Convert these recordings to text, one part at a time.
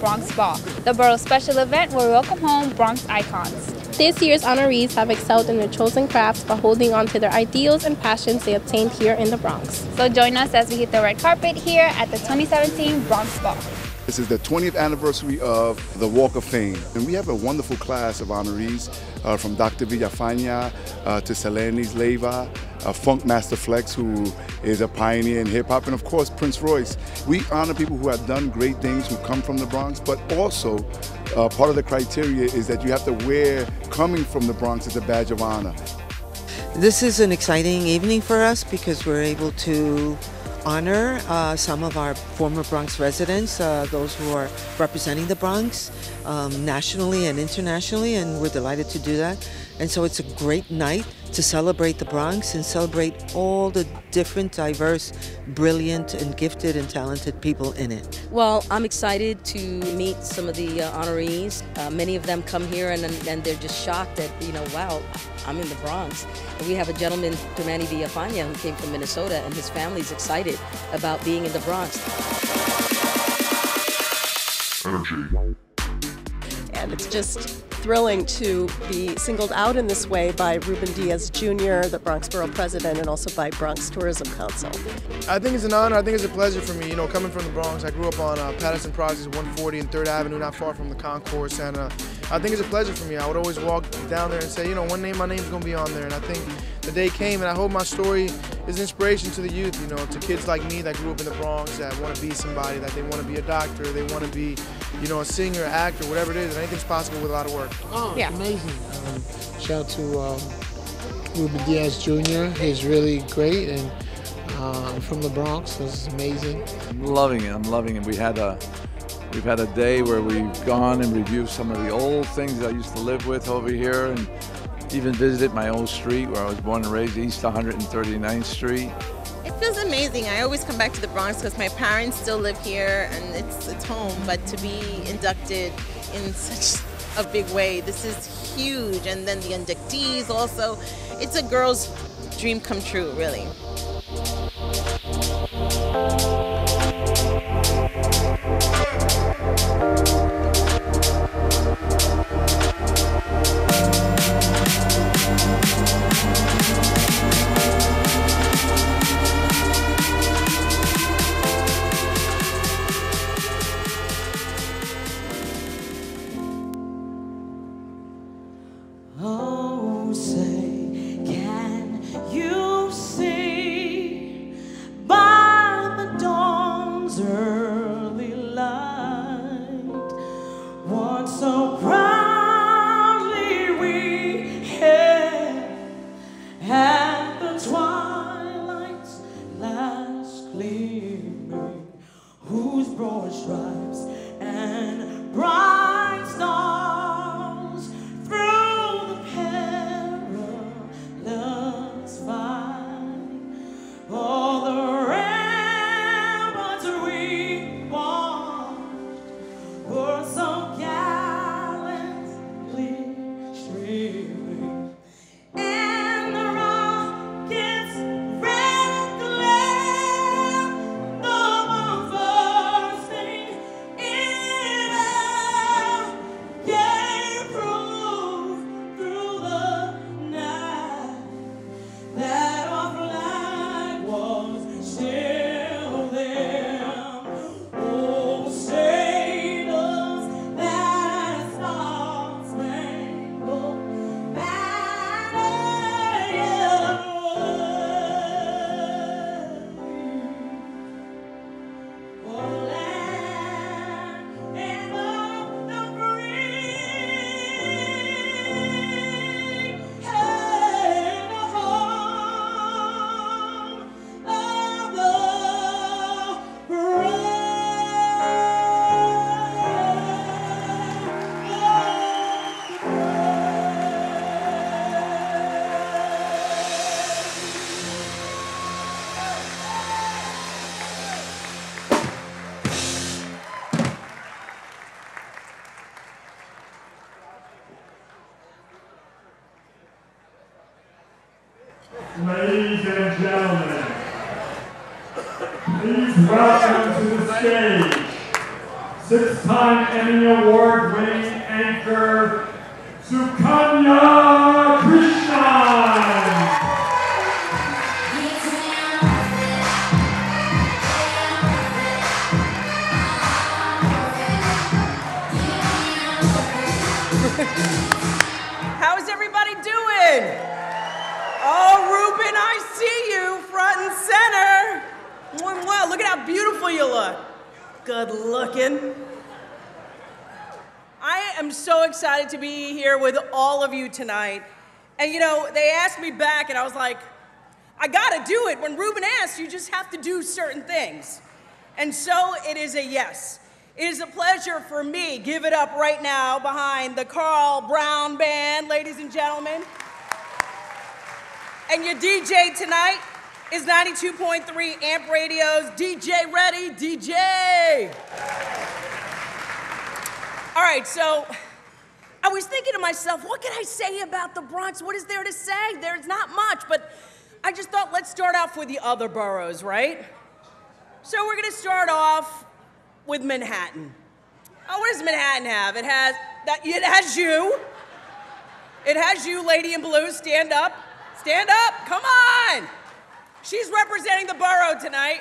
Bronx Ball, the borough's special event where we welcome home Bronx icons. This year's honorees have excelled in their chosen crafts by holding on to their ideals and passions they obtained here in the Bronx. So join us as we hit the red carpet here at the 2017 Bronx Ball. This is the 20th anniversary of the Walk of Fame. And we have a wonderful class of honorees uh, from Dr. Villafaña uh, to Selenis Leyva, uh, Funkmaster Flex, who is a pioneer in hip hop, and of course Prince Royce. We honor people who have done great things, who come from the Bronx, but also uh, part of the criteria is that you have to wear coming from the Bronx as a badge of honor. This is an exciting evening for us because we're able to honor uh, some of our former Bronx residents, uh, those who are representing the Bronx um, nationally and internationally, and we're delighted to do that. And so it's a great night to celebrate the Bronx and celebrate all the different, diverse, brilliant, and gifted and talented people in it. Well, I'm excited to meet some of the uh, honorees. Uh, many of them come here and, and they're just shocked that, you know, wow, I'm in the Bronx. And we have a gentleman, Domani Villafana, who came from Minnesota, and his family's excited about being in the Bronx. Energy. And it's just thrilling to be singled out in this way by Ruben Diaz Jr., the Bronx Borough President, and also by Bronx Tourism Council. I think it's an honor. I think it's a pleasure for me. You know, coming from the Bronx, I grew up on uh, Patterson Projects 140 and 3rd Avenue, not far from the concourse, and uh, I think it's a pleasure for me. I would always walk down there and say, you know, one day my name's going to be on there, and I think the day came, and I hope my story is inspiration to the youth, you know, to kids like me that grew up in the Bronx that want to be somebody, that they want to be a doctor, they want to be, you know, a singer, actor, whatever it is, and anything's possible with a lot of work. Oh, yeah. amazing. Um, shout out to um, Ruben Diaz Jr. He's really great, and uh, from the Bronx. This is amazing. I'm loving it. I'm loving it. We had a we've had a day where we've gone and reviewed some of the old things I used to live with over here, and even visited my old street where I was born and raised, East 139th Street. It feels amazing. I always come back to the Bronx because my parents still live here and it's it's home. But to be inducted in such a big way, this is huge. And then the inductees also, it's a girl's dream come true, really. Oh, Ladies and gentlemen, please welcome to the stage six-time Emmy Award-winning anchor Sukanya you look. Good looking. I am so excited to be here with all of you tonight. And you know, they asked me back, and I was like, I gotta do it. When Ruben asks, you just have to do certain things. And so it is a yes. It is a pleasure for me. Give it up right now behind the Carl Brown Band, ladies and gentlemen. And your DJ tonight is 92.3 Amp Radio's DJ Ready DJ. All right, so I was thinking to myself, what can I say about the Bronx? What is there to say? There's not much, but I just thought let's start off with the other boroughs, right? So we're gonna start off with Manhattan. Oh, what does Manhattan have? It has that it has you. It has you, lady in blue. Stand up. Stand up. Come on. She's representing the borough tonight.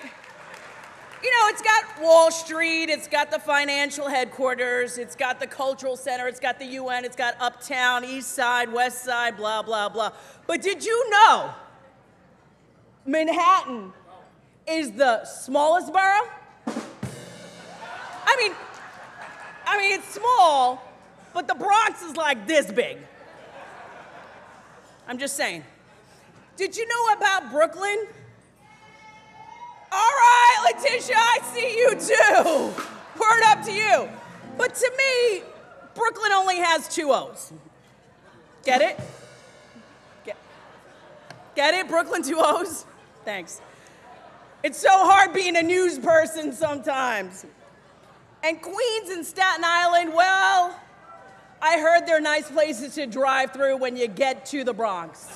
You know, it's got Wall Street, it's got the financial headquarters, it's got the cultural center, it's got the UN, it's got Uptown, East Side, West Side, blah, blah, blah. But did you know Manhattan is the smallest borough? I mean, I mean, it's small, but the Bronx is like this big. I'm just saying. Did you know about Brooklyn? All right, Letitia, I see you too. Word up to you. But to me, Brooklyn only has two O's. Get it? Get, get it? Brooklyn, two O's? Thanks. It's so hard being a news person sometimes. And Queens and Staten Island, well, I heard they're nice places to drive through when you get to the Bronx.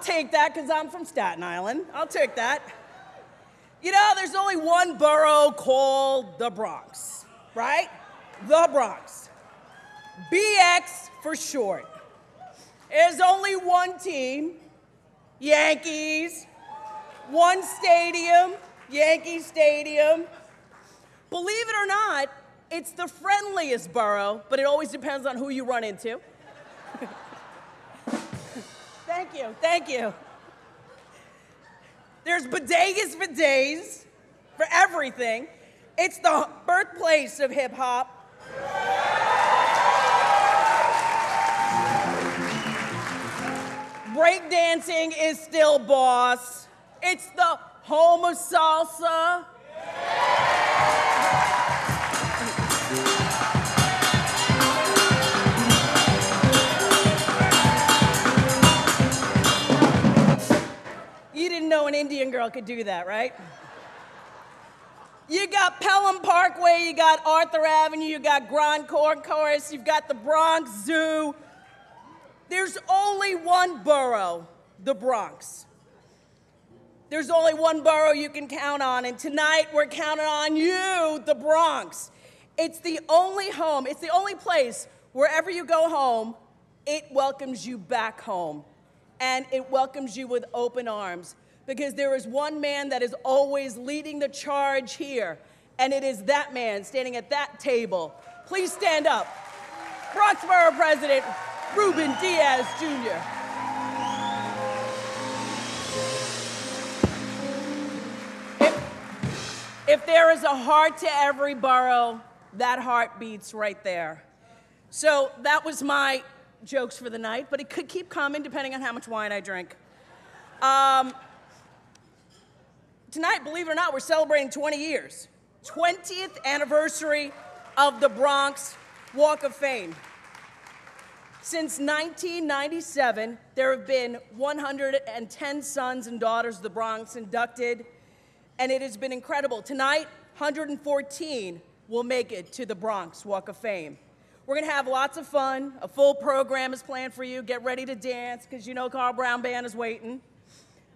Take that because I'm from Staten Island. I'll take that. You know, there's only one borough called the Bronx, right? The Bronx. BX for short. There's only one team, Yankees, one stadium, Yankee Stadium. Believe it or not, it's the friendliest borough, but it always depends on who you run into. thank you, thank you. There's bodegas for days, for everything. It's the birthplace of hip hop. Breakdancing is still boss. It's the home of salsa. You know an Indian girl could do that, right? You got Pelham Parkway, you got Arthur Avenue, you got Grand Concourse, you've got the Bronx Zoo. There's only one borough, the Bronx. There's only one borough you can count on, and tonight we're counting on you, the Bronx. It's the only home, it's the only place wherever you go home, it welcomes you back home. And it welcomes you with open arms because there is one man that is always leading the charge here, and it is that man standing at that table. Please stand up. Bronx Borough President Ruben Diaz Jr. If, if there is a heart to every borough, that heart beats right there. So that was my jokes for the night, but it could keep coming depending on how much wine I drink. Um, tonight, believe it or not, we're celebrating 20 years. 20th anniversary of the Bronx Walk of Fame. Since 1997, there have been 110 sons and daughters of the Bronx inducted, and it has been incredible. Tonight, 114 will make it to the Bronx Walk of Fame. We're going to have lots of fun. A full program is planned for you. Get ready to dance because you know Carl Brown Band is waiting.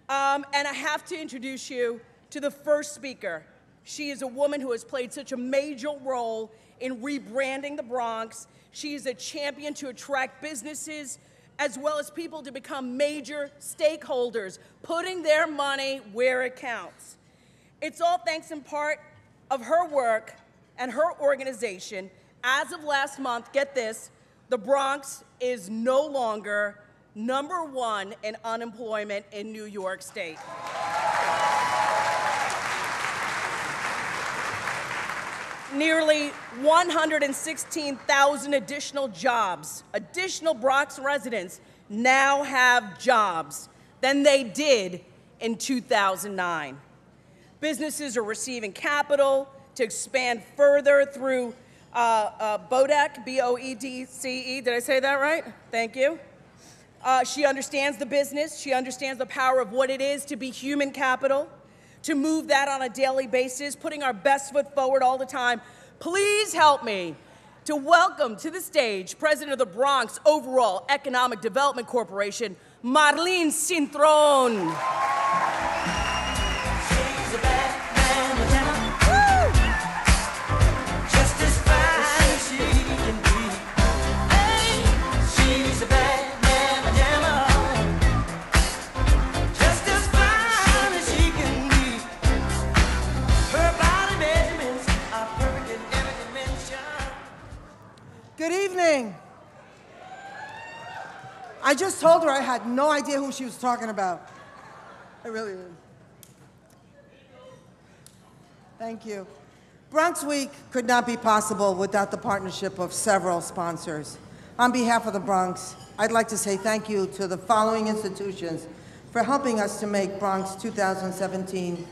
Um, and I have to introduce you to the first speaker. She is a woman who has played such a major role in rebranding the Bronx. She is a champion to attract businesses as well as people to become major stakeholders, putting their money where it counts. It's all thanks in part of her work and her organization. As of last month, get this, the Bronx is no longer number one in unemployment in New York State. Nearly 116,000 additional jobs, additional Bronx residents now have jobs than they did in 2009. Businesses are receiving capital to expand further through uh, uh, BODEC, B O E D C E. Did I say that right? Thank you. Uh, she understands the business. She understands the power of what it is to be human capital, to move that on a daily basis, putting our best foot forward all the time. Please help me to welcome to the stage President of the Bronx Overall Economic Development Corporation, Marlene Cintron. Good evening. I just told her I had no idea who she was talking about. I really did. Thank you. Bronx Week could not be possible without the partnership of several sponsors. On behalf of the Bronx, I'd like to say thank you to the following institutions for helping us to make Bronx 2017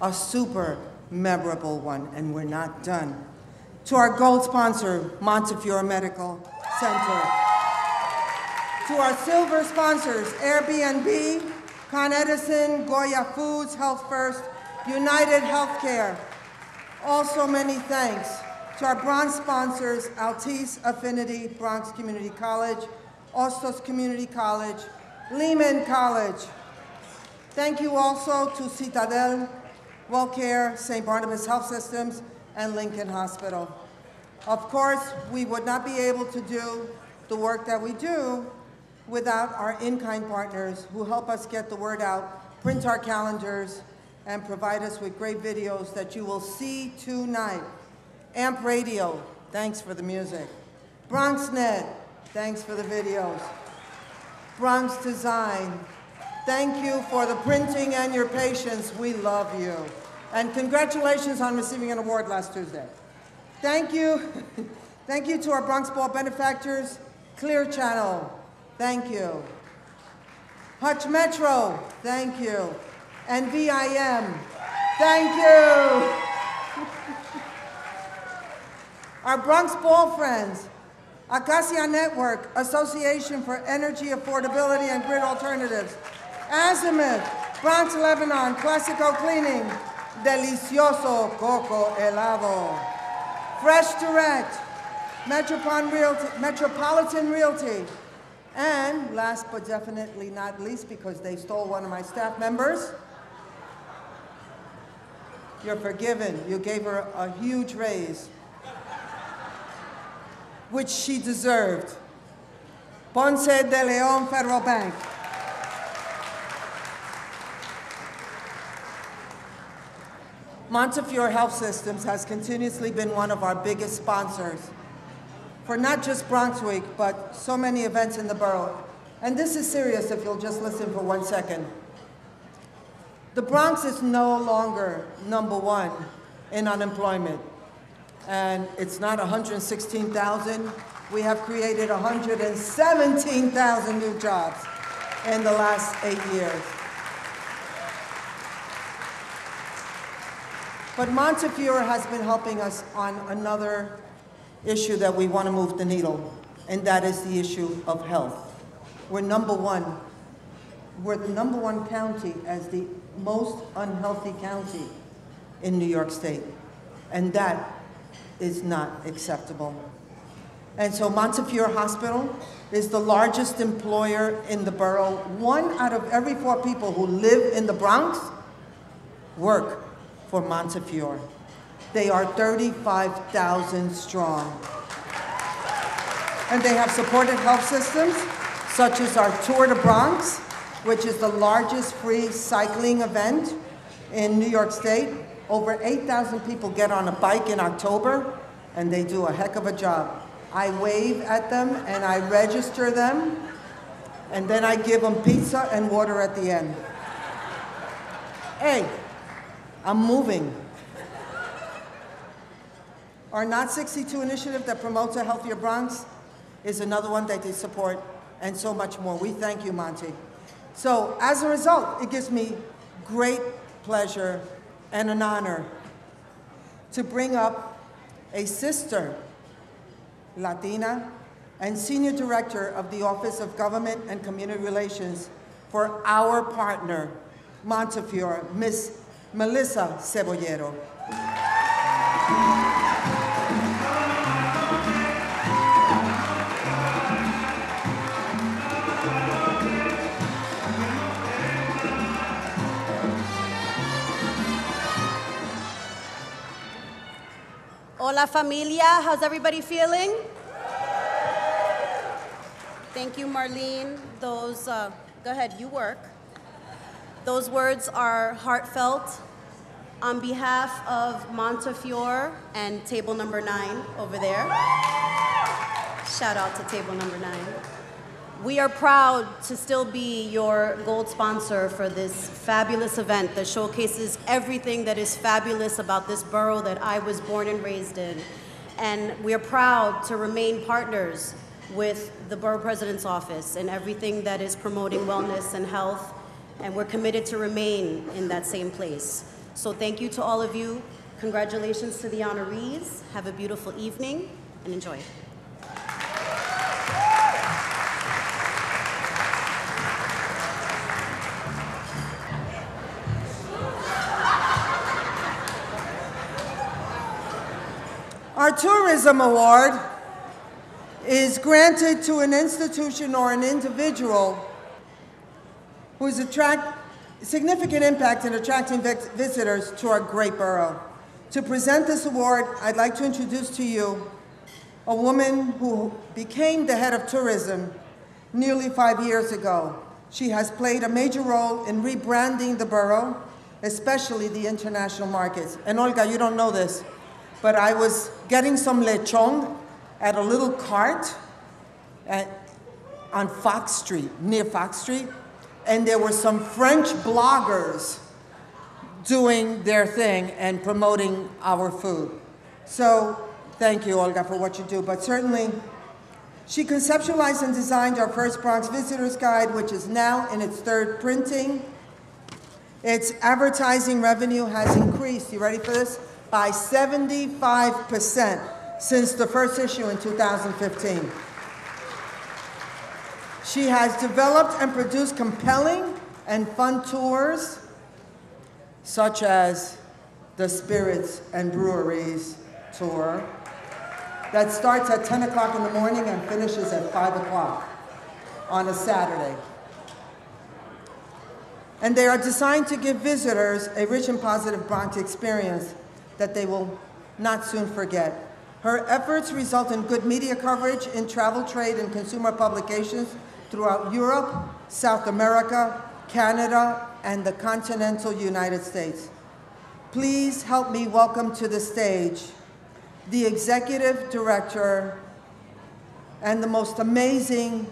a super memorable one, and we're not done to our gold sponsor, Montefiore Medical Center, to our silver sponsors, Airbnb, Con Edison, Goya Foods, Health First, United Healthcare. Also many thanks to our bronze sponsors, Altice Affinity, Bronx Community College, Hostos Community College, Lehman College. Thank you also to Citadel, WellCare, St. Barnabas Health Systems, and Lincoln Hospital. Of course, we would not be able to do the work that we do without our in-kind partners who help us get the word out, print our calendars, and provide us with great videos that you will see tonight. AMP Radio, thanks for the music. BronxNet, thanks for the videos. Bronx Design, thank you for the printing and your patience. We love you. And congratulations on receiving an award last Tuesday. Thank you. thank you to our Bronx Ball benefactors, Clear Channel, thank you. Hutch Metro, thank you. And VIM, thank you. our Bronx Ball friends, Acacia Network, Association for Energy Affordability and Grid Alternatives, Azimuth, Bronx Lebanon, Classico Cleaning, Delicioso Coco Helado. Fresh Direct, Metropolitan Realty, Metropolitan Realty, and last but definitely not least, because they stole one of my staff members, you're forgiven. You gave her a huge raise, which she deserved. Ponce de Leon Federal Bank. Montefiore Health Systems has continuously been one of our biggest sponsors for not just Bronx Week, but so many events in the borough. And this is serious if you'll just listen for one second. The Bronx is no longer number one in unemployment. And it's not 116,000. We have created 117,000 new jobs in the last eight years. But Montefiore has been helping us on another issue that we want to move the needle, and that is the issue of health. We're number one. We're the number one county as the most unhealthy county in New York State. And that is not acceptable. And so Montefiore Hospital is the largest employer in the borough. One out of every four people who live in the Bronx work for Montefiore. They are 35,000 strong. And they have supported health systems, such as our Tour de Bronx, which is the largest free cycling event in New York State. Over 8,000 people get on a bike in October, and they do a heck of a job. I wave at them and I register them, and then I give them pizza and water at the end. Hey, I'm moving. Our Not 62 initiative that promotes a healthier Bronx is another one that they support, and so much more. We thank you, Monty. So, as a result, it gives me great pleasure and an honor to bring up a sister, Latina, and Senior Director of the Office of Government and Community Relations for our partner, Montefiore, Miss Melissa Cebollero. Hola familia, how's everybody feeling? Thank you, Marlene. Those, uh, go ahead, you work. Those words are heartfelt. On behalf of Montefiore and table number nine over there, shout out to table number nine. We are proud to still be your gold sponsor for this fabulous event that showcases everything that is fabulous about this borough that I was born and raised in. And we are proud to remain partners with the Borough President's Office and everything that is promoting wellness and health. And we're committed to remain in that same place. So thank you to all of you. Congratulations to the honorees. Have a beautiful evening and enjoy. Our tourism award is granted to an institution or an individual who's attract significant impact in attracting visitors to our great borough. To present this award, I'd like to introduce to you a woman who became the head of tourism nearly five years ago. She has played a major role in rebranding the borough, especially the international markets. And Olga, you don't know this, but I was getting some lechon at a little cart at, on Fox Street, near Fox Street, and there were some French bloggers doing their thing and promoting our food. So thank you, Olga, for what you do. But certainly, she conceptualized and designed our first Bronx Visitors Guide, which is now in its third printing. Its advertising revenue has increased, you ready for this? By 75% since the first issue in 2015. She has developed and produced compelling and fun tours, such as the Spirits and Breweries tour, that starts at 10 o'clock in the morning and finishes at 5 o'clock on a Saturday. And they are designed to give visitors a rich and positive Bronx experience that they will not soon forget. Her efforts result in good media coverage in travel, trade, and consumer publications throughout Europe, South America, Canada, and the continental United States. Please help me welcome to the stage the executive director and the most amazing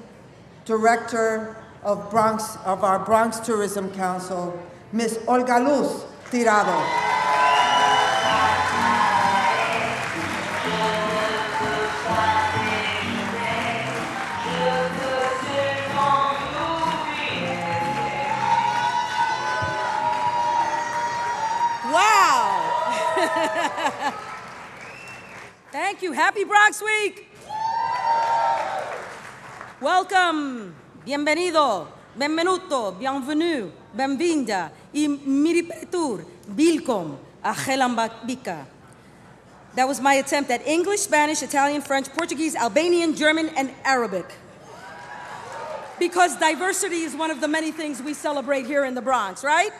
director of Bronx of our Bronx Tourism Council, Miss Olga Luz Tirado. Thank you. Happy Bronx Week! Welcome, bienvenido, benvenuto, bienvenue, benvinda, y mi ripetur, bilkom, a Helambika. That was my attempt at English, Spanish, Italian, French, Portuguese, Albanian, German, and Arabic. Because diversity is one of the many things we celebrate here in the Bronx, right?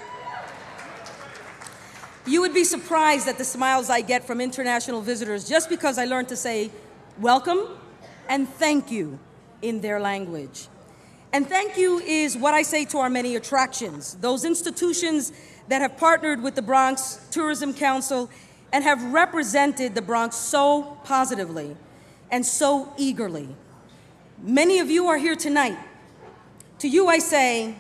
You would be surprised at the smiles I get from international visitors just because I learned to say welcome and thank you in their language. And thank you is what I say to our many attractions, those institutions that have partnered with the Bronx Tourism Council and have represented the Bronx so positively and so eagerly. Many of you are here tonight. To you I say,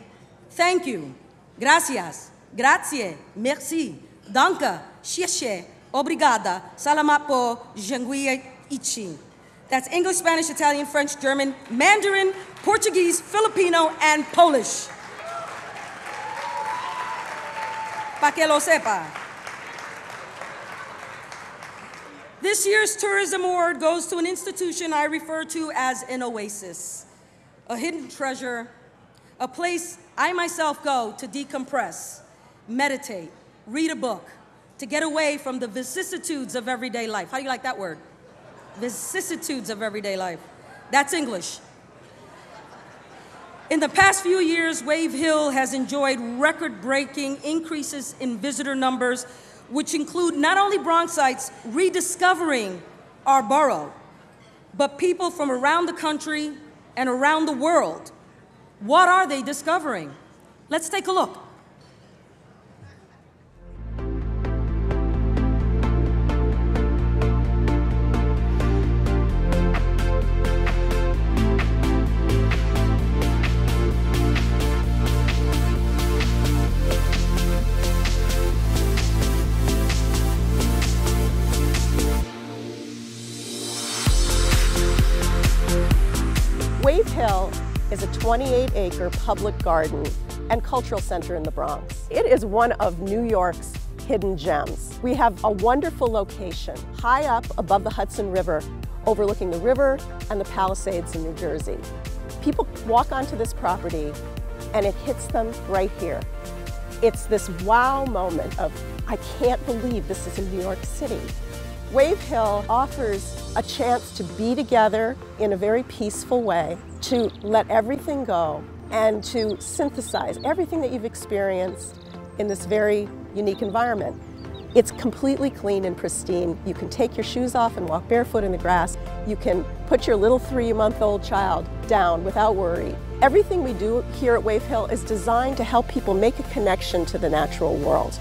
thank you, gracias, grazie, merci, danke, xie obrigada, salamat po, dziękuję ichi. That's English, Spanish, Italian, French, German, Mandarin, Portuguese, Filipino, and Polish. Pa que lo sepa. This year's Tourism Award goes to an institution I refer to as an oasis, a hidden treasure, a place I myself go to decompress, meditate, read a book, to get away from the vicissitudes of everyday life. How do you like that word? Vicissitudes of everyday life. That's English. In the past few years, Wave Hill has enjoyed record breaking increases in visitor numbers which include not only Bronxites rediscovering our borough, but people from around the country and around the world. What are they discovering? Let's take a look. Hill is a 28 acre public garden and cultural center in the Bronx. It is one of New York's hidden gems. We have a wonderful location high up above the Hudson River, overlooking the river and the Palisades in New Jersey. People walk onto this property and it hits them right here. It's this wow moment of, I can't believe this is in New York City. Wave Hill offers a chance to be together in a very peaceful way, to let everything go, and to synthesize everything that you've experienced in this very unique environment. It's completely clean and pristine. You can take your shoes off and walk barefoot in the grass. You can put your little three-month-old child down without worry. Everything we do here at Wave Hill is designed to help people make a connection to the natural world.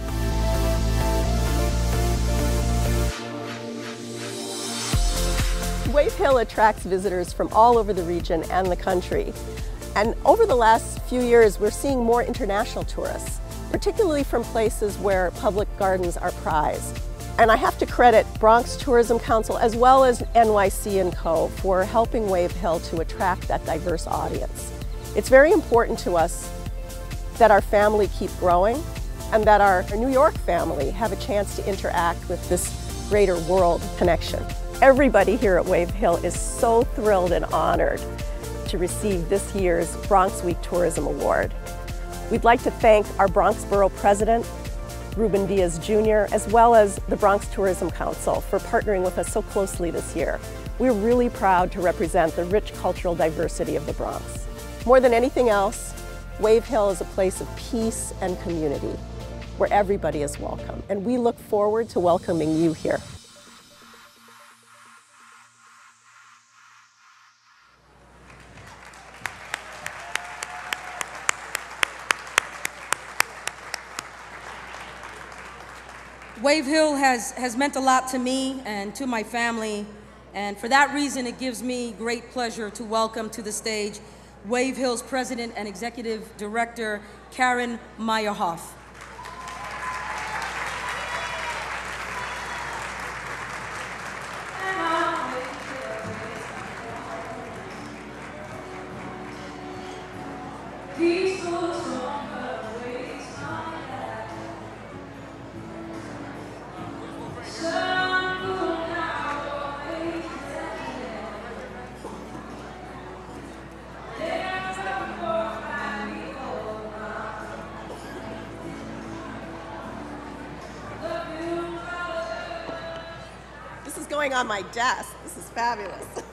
Wave Hill attracts visitors from all over the region and the country. And over the last few years, we're seeing more international tourists, particularly from places where public gardens are prized. And I have to credit Bronx Tourism Council as well as NYC & Co. for helping Wave Hill to attract that diverse audience. It's very important to us that our family keep growing and that our New York family have a chance to interact with this greater world connection. Everybody here at Wave Hill is so thrilled and honored to receive this year's Bronx Week Tourism Award. We'd like to thank our Bronx Borough President, Ruben Diaz Jr., as well as the Bronx Tourism Council for partnering with us so closely this year. We're really proud to represent the rich cultural diversity of the Bronx. More than anything else, Wave Hill is a place of peace and community where everybody is welcome, and we look forward to welcoming you here. Wave Hill has, has meant a lot to me and to my family, and for that reason, it gives me great pleasure to welcome to the stage Wave Hill's President and Executive Director, Karen Meyerhoff. On my desk. This is fabulous.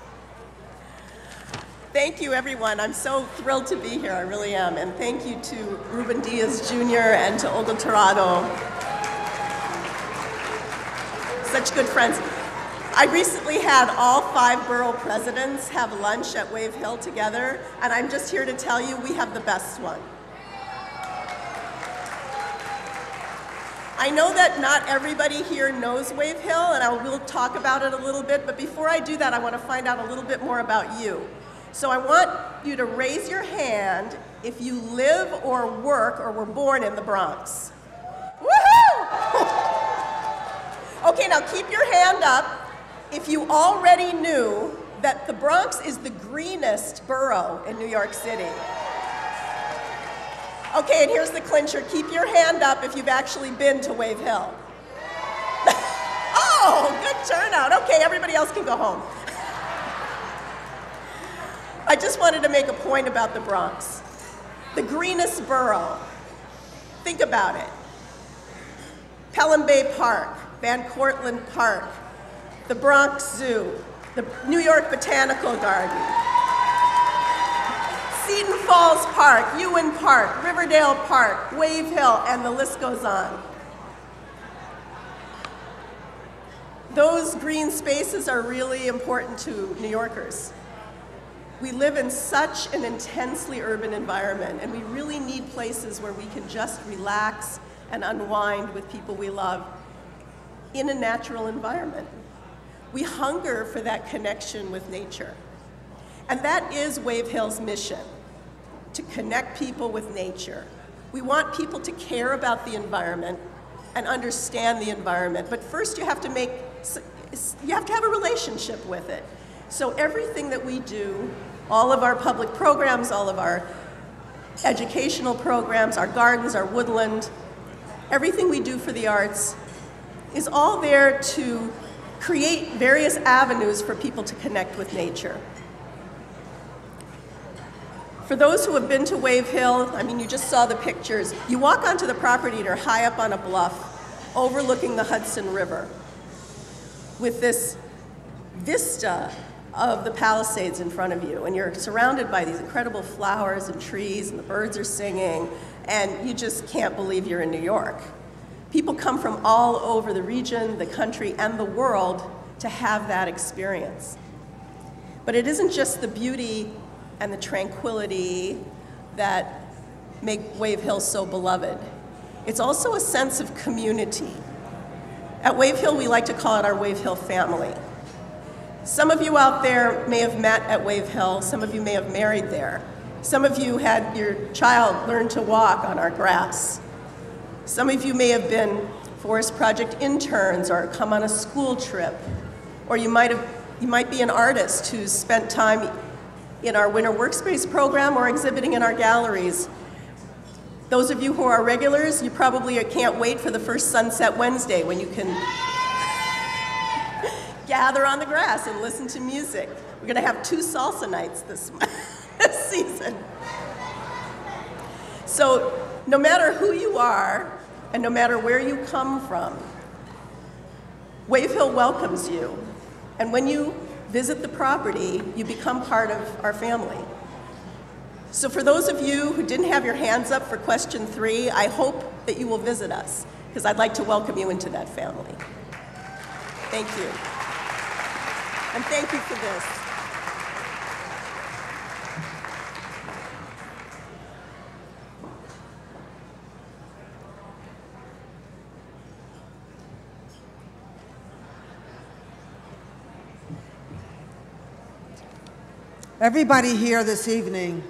Thank you, everyone. I'm so thrilled to be here. I really am. And thank you to Ruben Diaz Jr. and to Olga Tirado. Such good friends. I recently had all five borough presidents have lunch at Wave Hill together, and I'm just here to tell you we have the best one. I know that not everybody here knows Wave Hill, and I will talk about it a little bit, but before I do that, I want to find out a little bit more about you. So I want you to raise your hand if you live or work or were born in the Bronx. Woohoo! okay, now keep your hand up if you already knew that the Bronx is the greenest borough in New York City. Okay, and here's the clincher. Keep your hand up if you've actually been to Wave Hill. oh, good turnout. Okay, everybody else can go home. I just wanted to make a point about the Bronx. The greenest borough. Think about it. Pelham Bay Park, Van Cortlandt Park, the Bronx Zoo, the New York Botanical Garden, Seton Falls Park, Ewen Park, Riverdale Park, Wave Hill, and the list goes on. Those green spaces are really important to New Yorkers. We live in such an intensely urban environment, and we really need places where we can just relax and unwind with people we love in a natural environment. We hunger for that connection with nature. And that is Wave Hill's mission, to connect people with nature. We want people to care about the environment and understand the environment, but first you have to make, you have to have a relationship with it. So everything that we do, all of our public programs, all of our educational programs, our gardens, our woodland, everything we do for the arts is all there to create various avenues for people to connect with nature. For those who have been to Wave Hill, I mean, you just saw the pictures. You walk onto the property and you're high up on a bluff overlooking the Hudson River with this vista of the Palisades in front of you. And you're surrounded by these incredible flowers and trees, and the birds are singing, and you just can't believe you're in New York. People come from all over the region, the country, and the world to have that experience. But it isn't just the beauty and the tranquility that make Wave Hill so beloved. It's also a sense of community. At Wave Hill, we like to call it our Wave Hill family. Some of you out there may have met at Wave Hill, some of you may have married there. Some of you had your child learn to walk on our grass. Some of you may have been Forest Project interns or come on a school trip. Or you might, have, you might be an artist who's spent time in our Winter Workspace program or exhibiting in our galleries. Those of you who are regulars, you probably can't wait for the first Sunset Wednesday when you can gather on the grass and listen to music. We're going to have two salsa nights this, this season. So, no matter who you are and no matter where you come from, Wave Hill welcomes you. And when you visit the property, you become part of our family. So for those of you who didn't have your hands up for question three, I hope that you will visit us, because I'd like to welcome you into that family. Thank you. And thank you for this. Everybody here this evening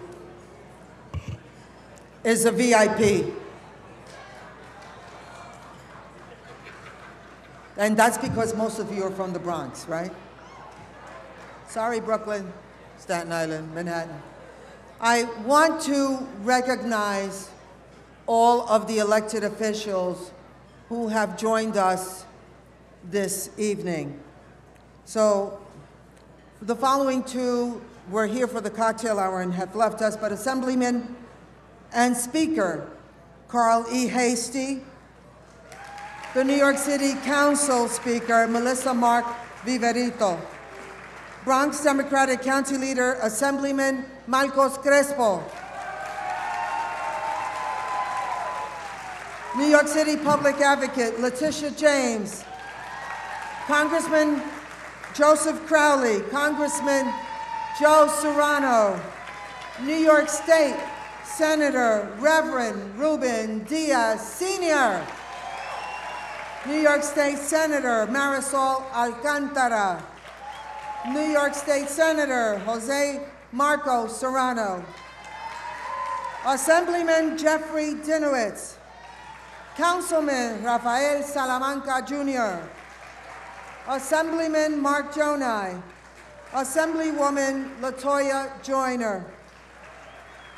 is a VIP. And that's because most of you are from the Bronx, right? Sorry, Brooklyn, Staten Island, Manhattan. I want to recognize all of the elected officials who have joined us this evening. So the following two were here for the cocktail hour and have left us, but Assemblyman and Speaker Carl E. Heastie, the New York City Council Speaker Melissa Mark Viverito. Bronx Democratic County Leader, Assemblyman Marcos Crespo. New York City Public Advocate Letitia James. Congressman Joseph Crowley, Congressman Joe Serrano, New York State Senator Reverend Ruben Diaz Sr., New York State Senator Marisol Alcantara, New York State Senator Jose Marco Serrano, Assemblyman Jeffrey Dinowitz, Councilman Rafael Salamanca Jr., Assemblyman Mark Gjonaj, Assemblywoman Latoya Joyner,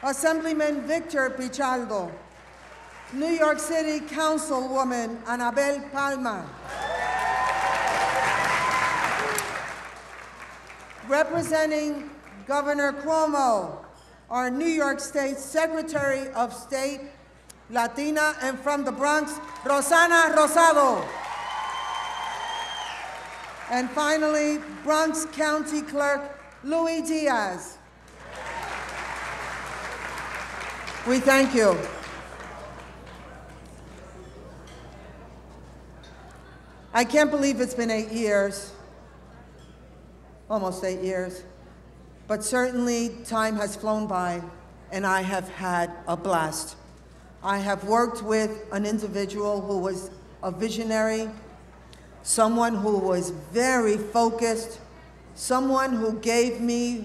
Assemblyman Victor Pichardo, New York City Councilwoman Annabel Palma, representing Governor Cuomo, our New York State Secretary of State, Latina and from the Bronx, Rossana Rosado. And finally, Bronx County Clerk Louis Diaz. We thank you. I can't believe it's been eight years, almost eight years, but certainly time has flown by and I have had a blast. I have worked with an individual who was a visionary, someone who was very focused, someone who gave me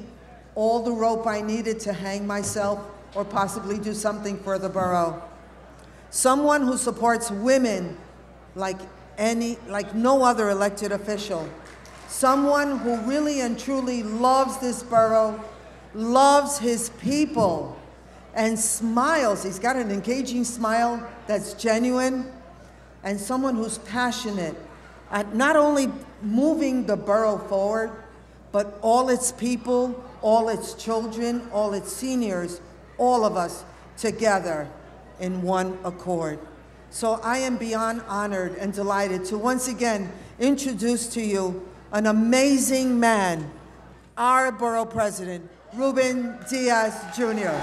all the rope I needed to hang myself or possibly do something for the borough. Someone who supports women like any, like no other elected official. Someone who really and truly loves this borough, loves his people, and smiles. He's got an engaging smile that's genuine, and someone who's passionate at not only moving the borough forward, but all its people, all its children, all its seniors, all of us together in one accord. So I am beyond honored and delighted to once again introduce to you an amazing man, our borough president, Ruben Diaz Jr.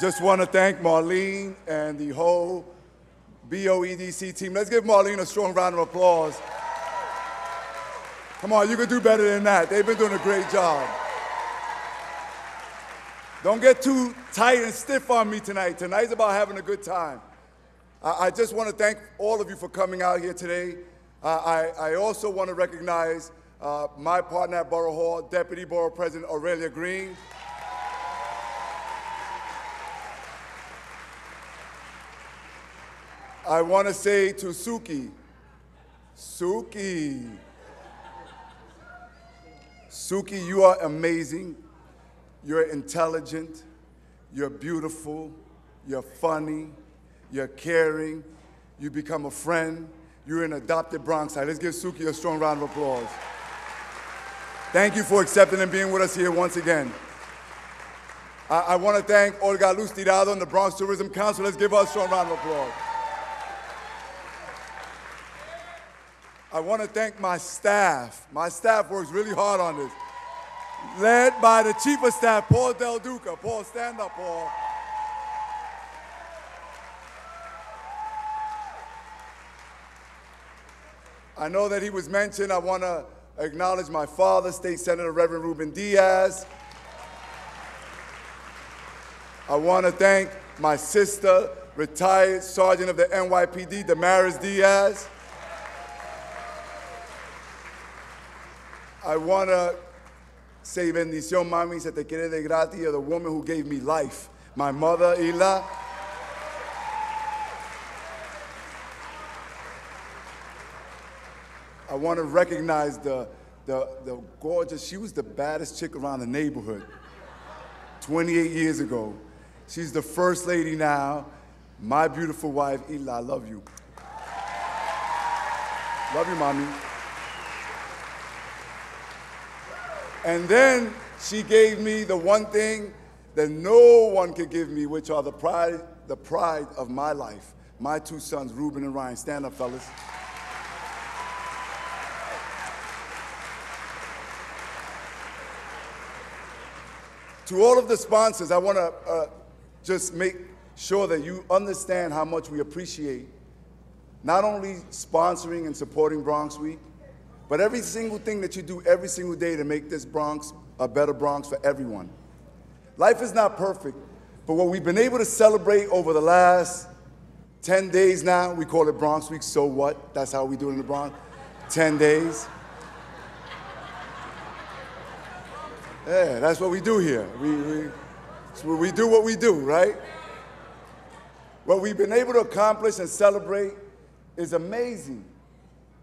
just want to thank Marlene and the whole BOEDC team. Let's give Marlene a strong round of applause. Come on, you can do better than that. They've been doing a great job. Don't get too tight and stiff on me tonight. Tonight's about having a good time. I, I just want to thank all of you for coming out here today. Uh, I, I also want to recognize uh, my partner at Borough Hall, Deputy Borough President Aurelia Green. I want to say to Suki, Suki, Suki, you are amazing. You're intelligent. You're beautiful. You're funny. You're caring. You become a friend. You're an adopted Bronxite. Let's give Suki a strong round of applause. Thank you for accepting and being with us here once again. I, I want to thank Olga Luz Tirado and the Bronx Tourism Council. Let's give her a strong round of applause. I want to thank my staff. My staff works really hard on this. Led by the Chief of Staff, Paul Del Duca. Paul, stand up, Paul. I know that he was mentioned. I want to acknowledge my father, State Senator Reverend Ruben Diaz. I want to thank my sister, retired Sergeant of the NYPD, Damaris Diaz. I want to say bendición, mami, se te quiere de gratis, the woman who gave me life. My mother, Ila. I want to recognize the, the, the gorgeous, she was the baddest chick around the neighborhood 28 years ago. She's the first lady now. My beautiful wife, Ila, I love you. Love you, mommy. And then she gave me the one thing that no one could give me, which are the pride, the pride of my life. My two sons, Ruben and Ryan. Stand up, fellas. To all of the sponsors, I want to uh, just make sure that you understand how much we appreciate not only sponsoring and supporting Bronx Week, but every single thing that you do every single day to make this Bronx a better Bronx for everyone. Life is not perfect, but what we've been able to celebrate over the last 10 days now, we call it Bronx Week, so what? That's how we do it in the Bronx. 10 days. Yeah, that's what we do here. We, we, we do what we do, right? What we've been able to accomplish and celebrate is amazing.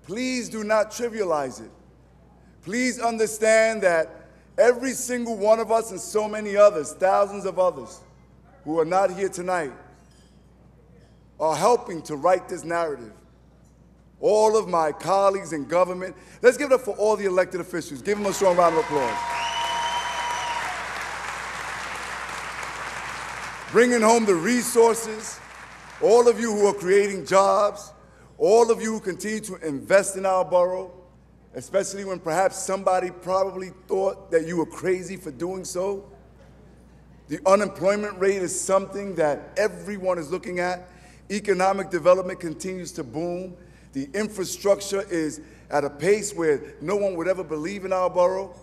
Please do not trivialize it. Please understand that every single one of us and so many others, thousands of others, who are not here tonight, are helping to write this narrative. All of my colleagues in government, let's give it up for all the elected officials. Give them a strong round of applause. Bringing home the resources, all of you who are creating jobs, all of you continue to invest in our borough, especially when perhaps somebody probably thought that you were crazy for doing so. The unemployment rate is something that everyone is looking at. Economic development continues to boom. The infrastructure is at a pace where no one would ever believe in our borough.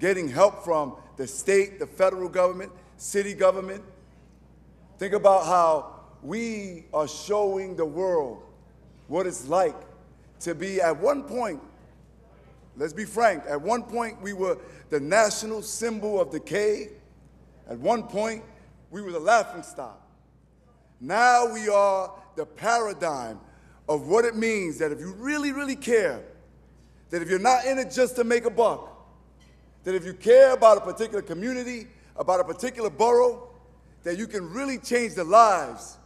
Getting help from the state, the federal government, city government. Think about how we are showing the world what it's like to be at one point, let's be frank, at one point we were the national symbol of decay. At one point, we were the laughing stock. Now we are the paradigm of what it means that if you really, really care, that if you're not in it just to make a buck, that if you care about a particular community, about a particular borough, that you can really change the lives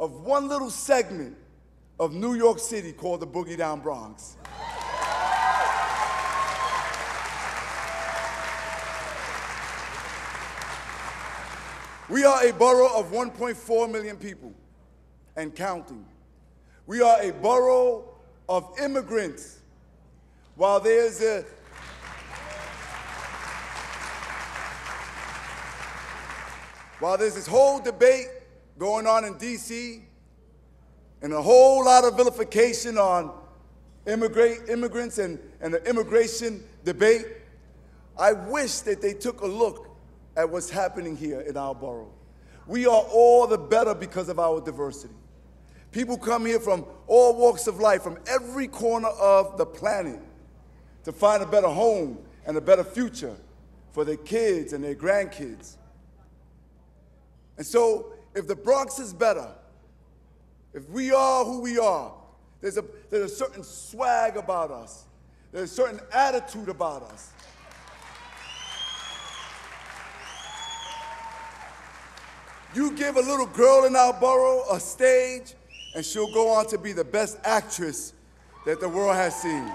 of one little segment of New York City called the Boogie Down Bronx. We are a borough of 1.4 million people and counting. We are a borough of immigrants. While there's a while there's this whole debate going on in DC and a whole lot of vilification on immigrate, immigrants and, and the immigration debate, I wish that they took a look at what's happening here in our borough. We are all the better because of our diversity. People come here from all walks of life, from every corner of the planet, to find a better home and a better future for their kids and their grandkids. And so, if the Bronx is better, if we are who we are, there's a, there's a certain swag about us, there's a certain attitude about us. You give a little girl in our borough a stage, and she'll go on to be the best actress that the world has seen.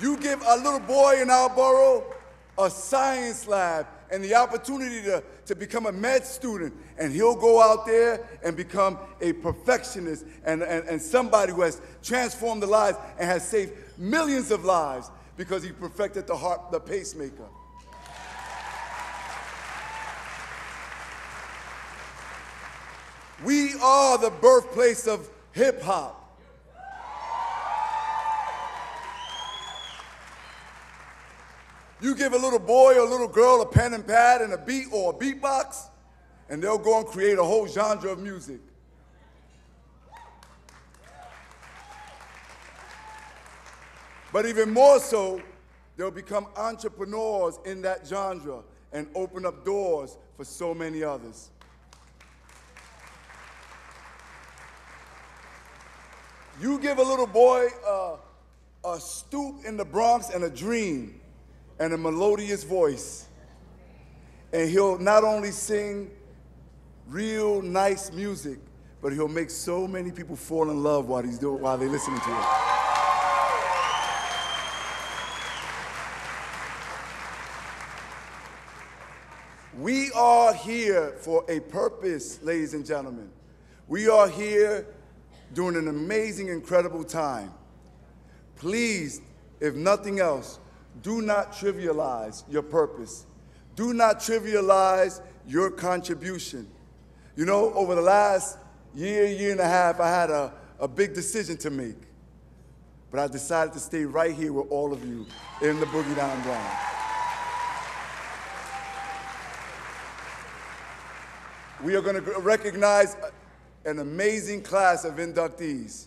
You give a little boy in our borough a science lab and the opportunity to, to become a med student, and he'll go out there and become a perfectionist and, and, and somebody who has transformed the lives and has saved millions of lives because he perfected the heart, the pacemaker. We are the birthplace of hip hop. You give a little boy or a little girl a pen and pad and a beat or a beatbox, and they'll go and create a whole genre of music. But even more so, they'll become entrepreneurs in that genre and open up doors for so many others. You give a little boy uh, a stoop in the Bronx and a dream and a melodious voice, and he'll not only sing real nice music, but he'll make so many people fall in love while he's doing while they're listening to it. We are here for a purpose, ladies and gentlemen. We are here during an amazing, incredible time. Please, if nothing else, do not trivialize your purpose. Do not trivialize your contribution. You know, over the last year, year and a half, I had a, a big decision to make. But I decided to stay right here with all of you in the Boogie Down Bronx. We are going to recognize an amazing class of inductees.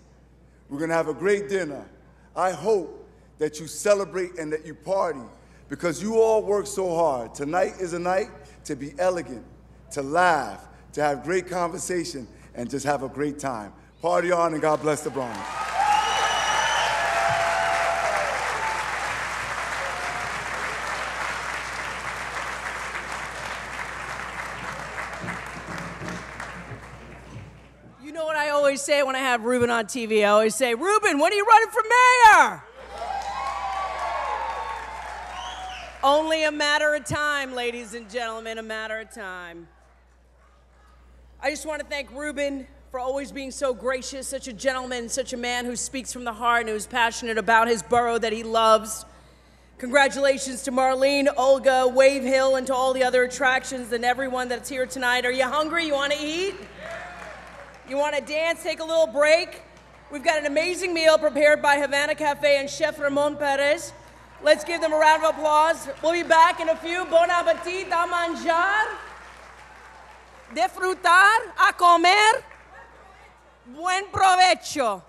We're going to have a great dinner. I hope that you celebrate and that you party because you all work so hard. Tonight is a night to be elegant, to laugh, to have great conversation, and just have a great time. Party on and God bless the Bronx. You know what I always say when I have Ruben on TV? I always say, Ruben, when are you running for mayor? Only a matter of time, ladies and gentlemen, a matter of time. I just want to thank Ruben for always being so gracious, such a gentleman, such a man who speaks from the heart and who's passionate about his borough that he loves. Congratulations to Marlene, Olga, Wave Hill, and to all the other attractions and everyone that's here tonight. Are you hungry? You want to eat? You want to dance? Take a little break? We've got an amazing meal prepared by Havana Cafe and Chef Ramon Perez. Let's give them a round of applause. We'll be back in a few. Bon appetit, a manjar, disfrutar, a comer. Buen provecho.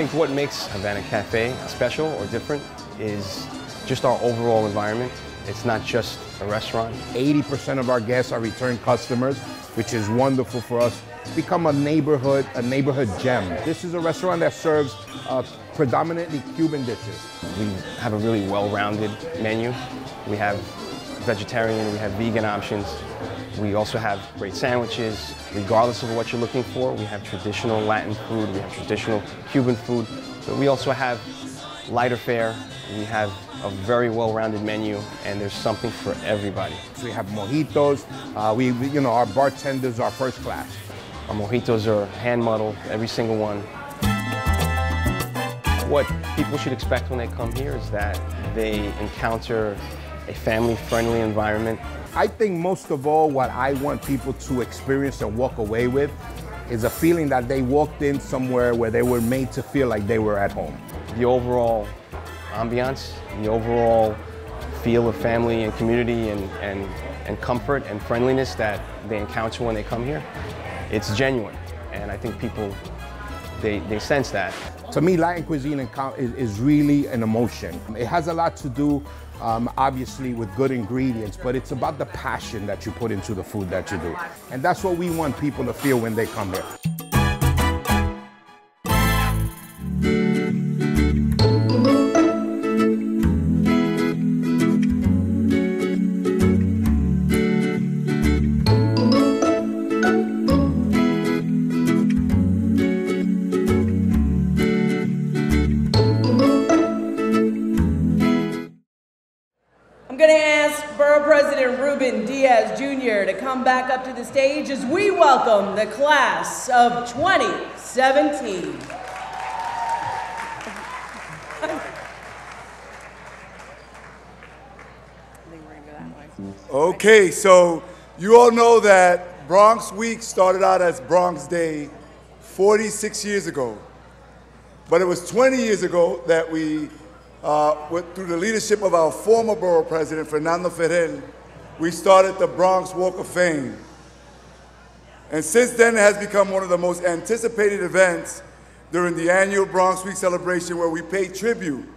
Think what makes Havana Cafe special or different is just our overall environment. It's not just a restaurant. 80% of our guests are return customers, which is wonderful for us. It's become a neighborhood, a neighborhood gem. This is a restaurant that serves uh, predominantly Cuban dishes. We have a really well-rounded menu. We have vegetarian, we have vegan options. We also have great sandwiches. Regardless of what you're looking for, we have traditional Latin food, we have traditional Cuban food, but we also have lighter fare. We have a very well-rounded menu, and there's something for everybody. We have mojitos. Uh, we, we- you know, our bartenders are first class. Our mojitos are hand muddled, every single one. What people should expect when they come here is that they encounter a family-friendly environment. I think most of all, what I want people to experience and walk away with is a feeling that they walked in somewhere where they were made to feel like they were at home. The overall ambiance, the overall feel of family and community and, and, and comfort and friendliness that they encounter when they come here, it's genuine. And I think people, they, they sense that. To me, Latin cuisine and co- is, is really an emotion. It has a lot to do, um, obviously, with good ingredients, but it's about the passion that you put into the food that you do. And that's what we want people to feel when they come here. Back up to the stage as we welcome the class of 2017. Okay, so you all know that Bronx Week started out as Bronx Day 46 years ago. But it was 20 years ago that we, uh, through the leadership of our former borough president, Fernando Ferrer, we started the Bronx Walk of Fame. And since then, it has become one of the most anticipated events during the annual Bronx Week celebration where we pay tribute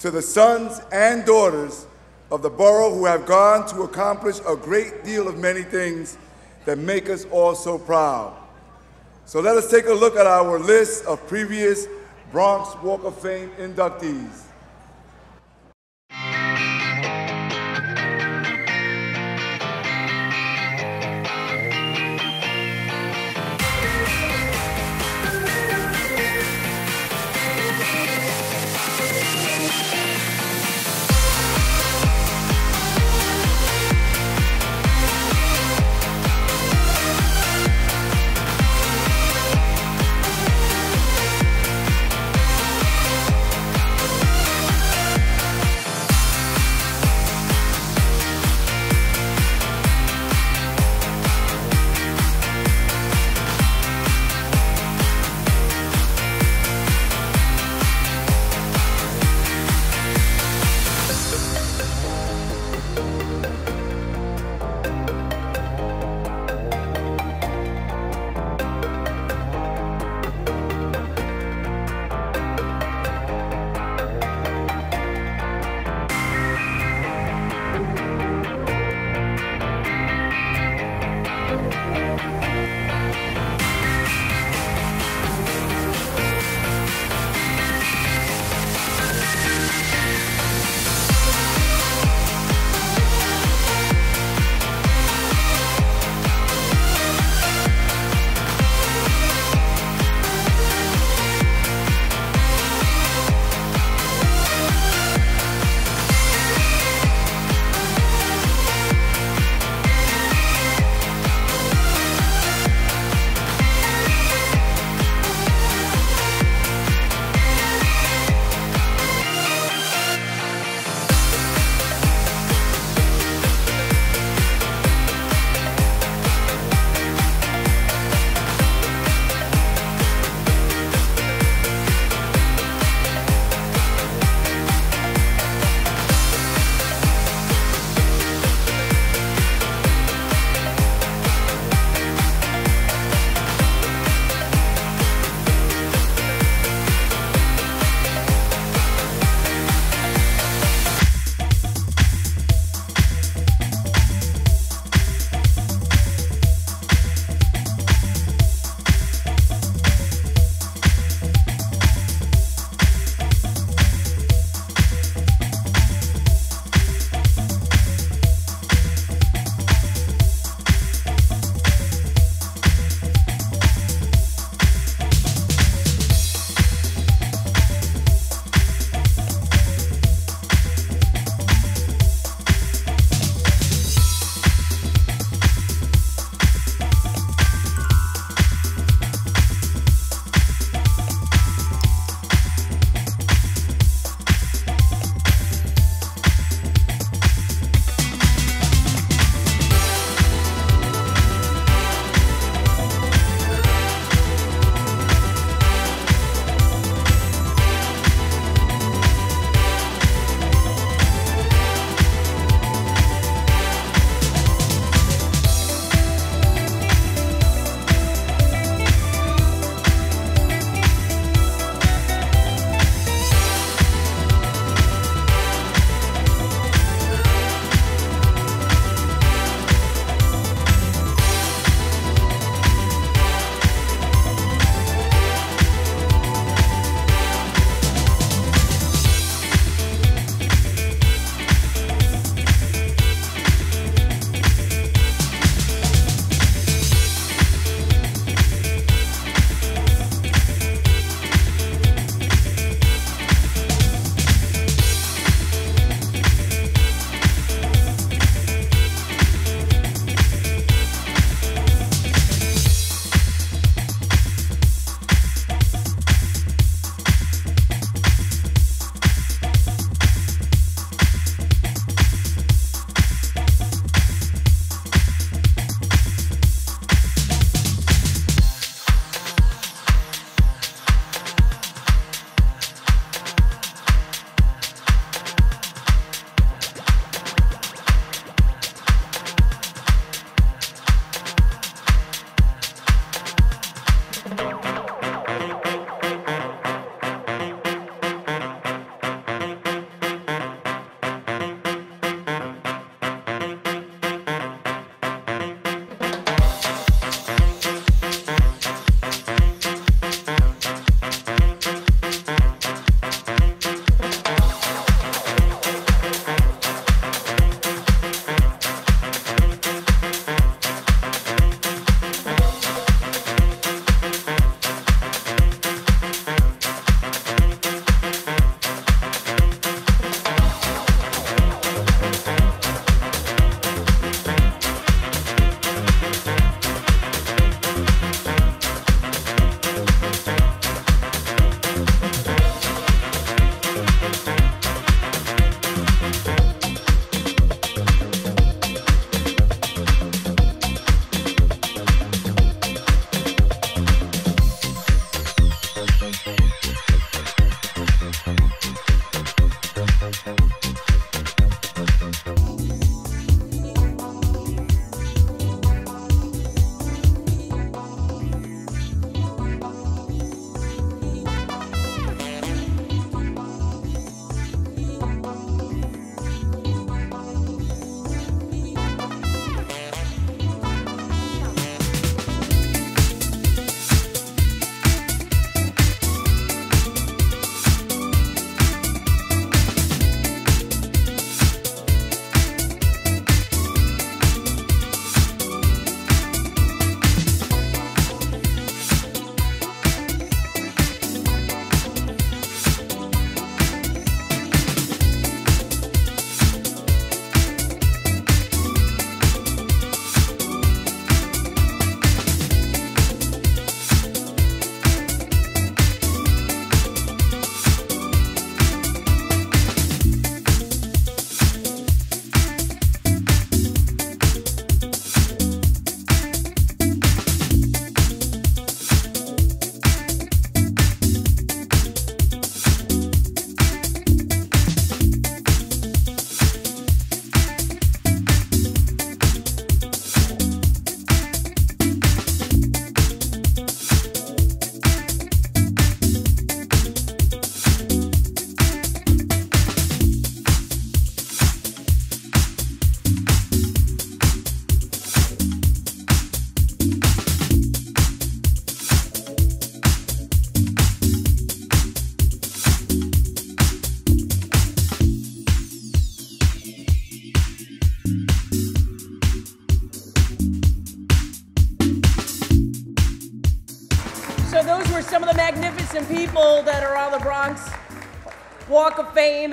to the sons and daughters of the borough who have gone to accomplish a great deal of many things that make us all so proud. So let us take a look at our list of previous Bronx Walk of Fame inductees.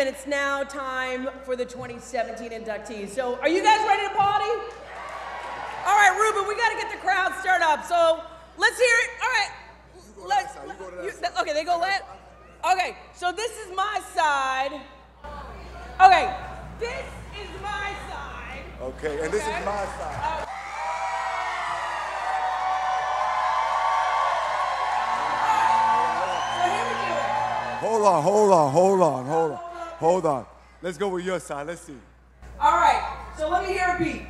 And it's now time for the 2017 inductees. So are you guys ready to party? All right, Ruben, we got to get the crowd stirred up. So let's hear it. All right. Let's, you, okay, they go left. Okay, so this is my side. Okay, this is my side. Okay, and this Okay. is my side. Uh, hold on, hold on, hold on, hold on, hold on. Let's go with your side. Let's see. All right, so let me hear a beat.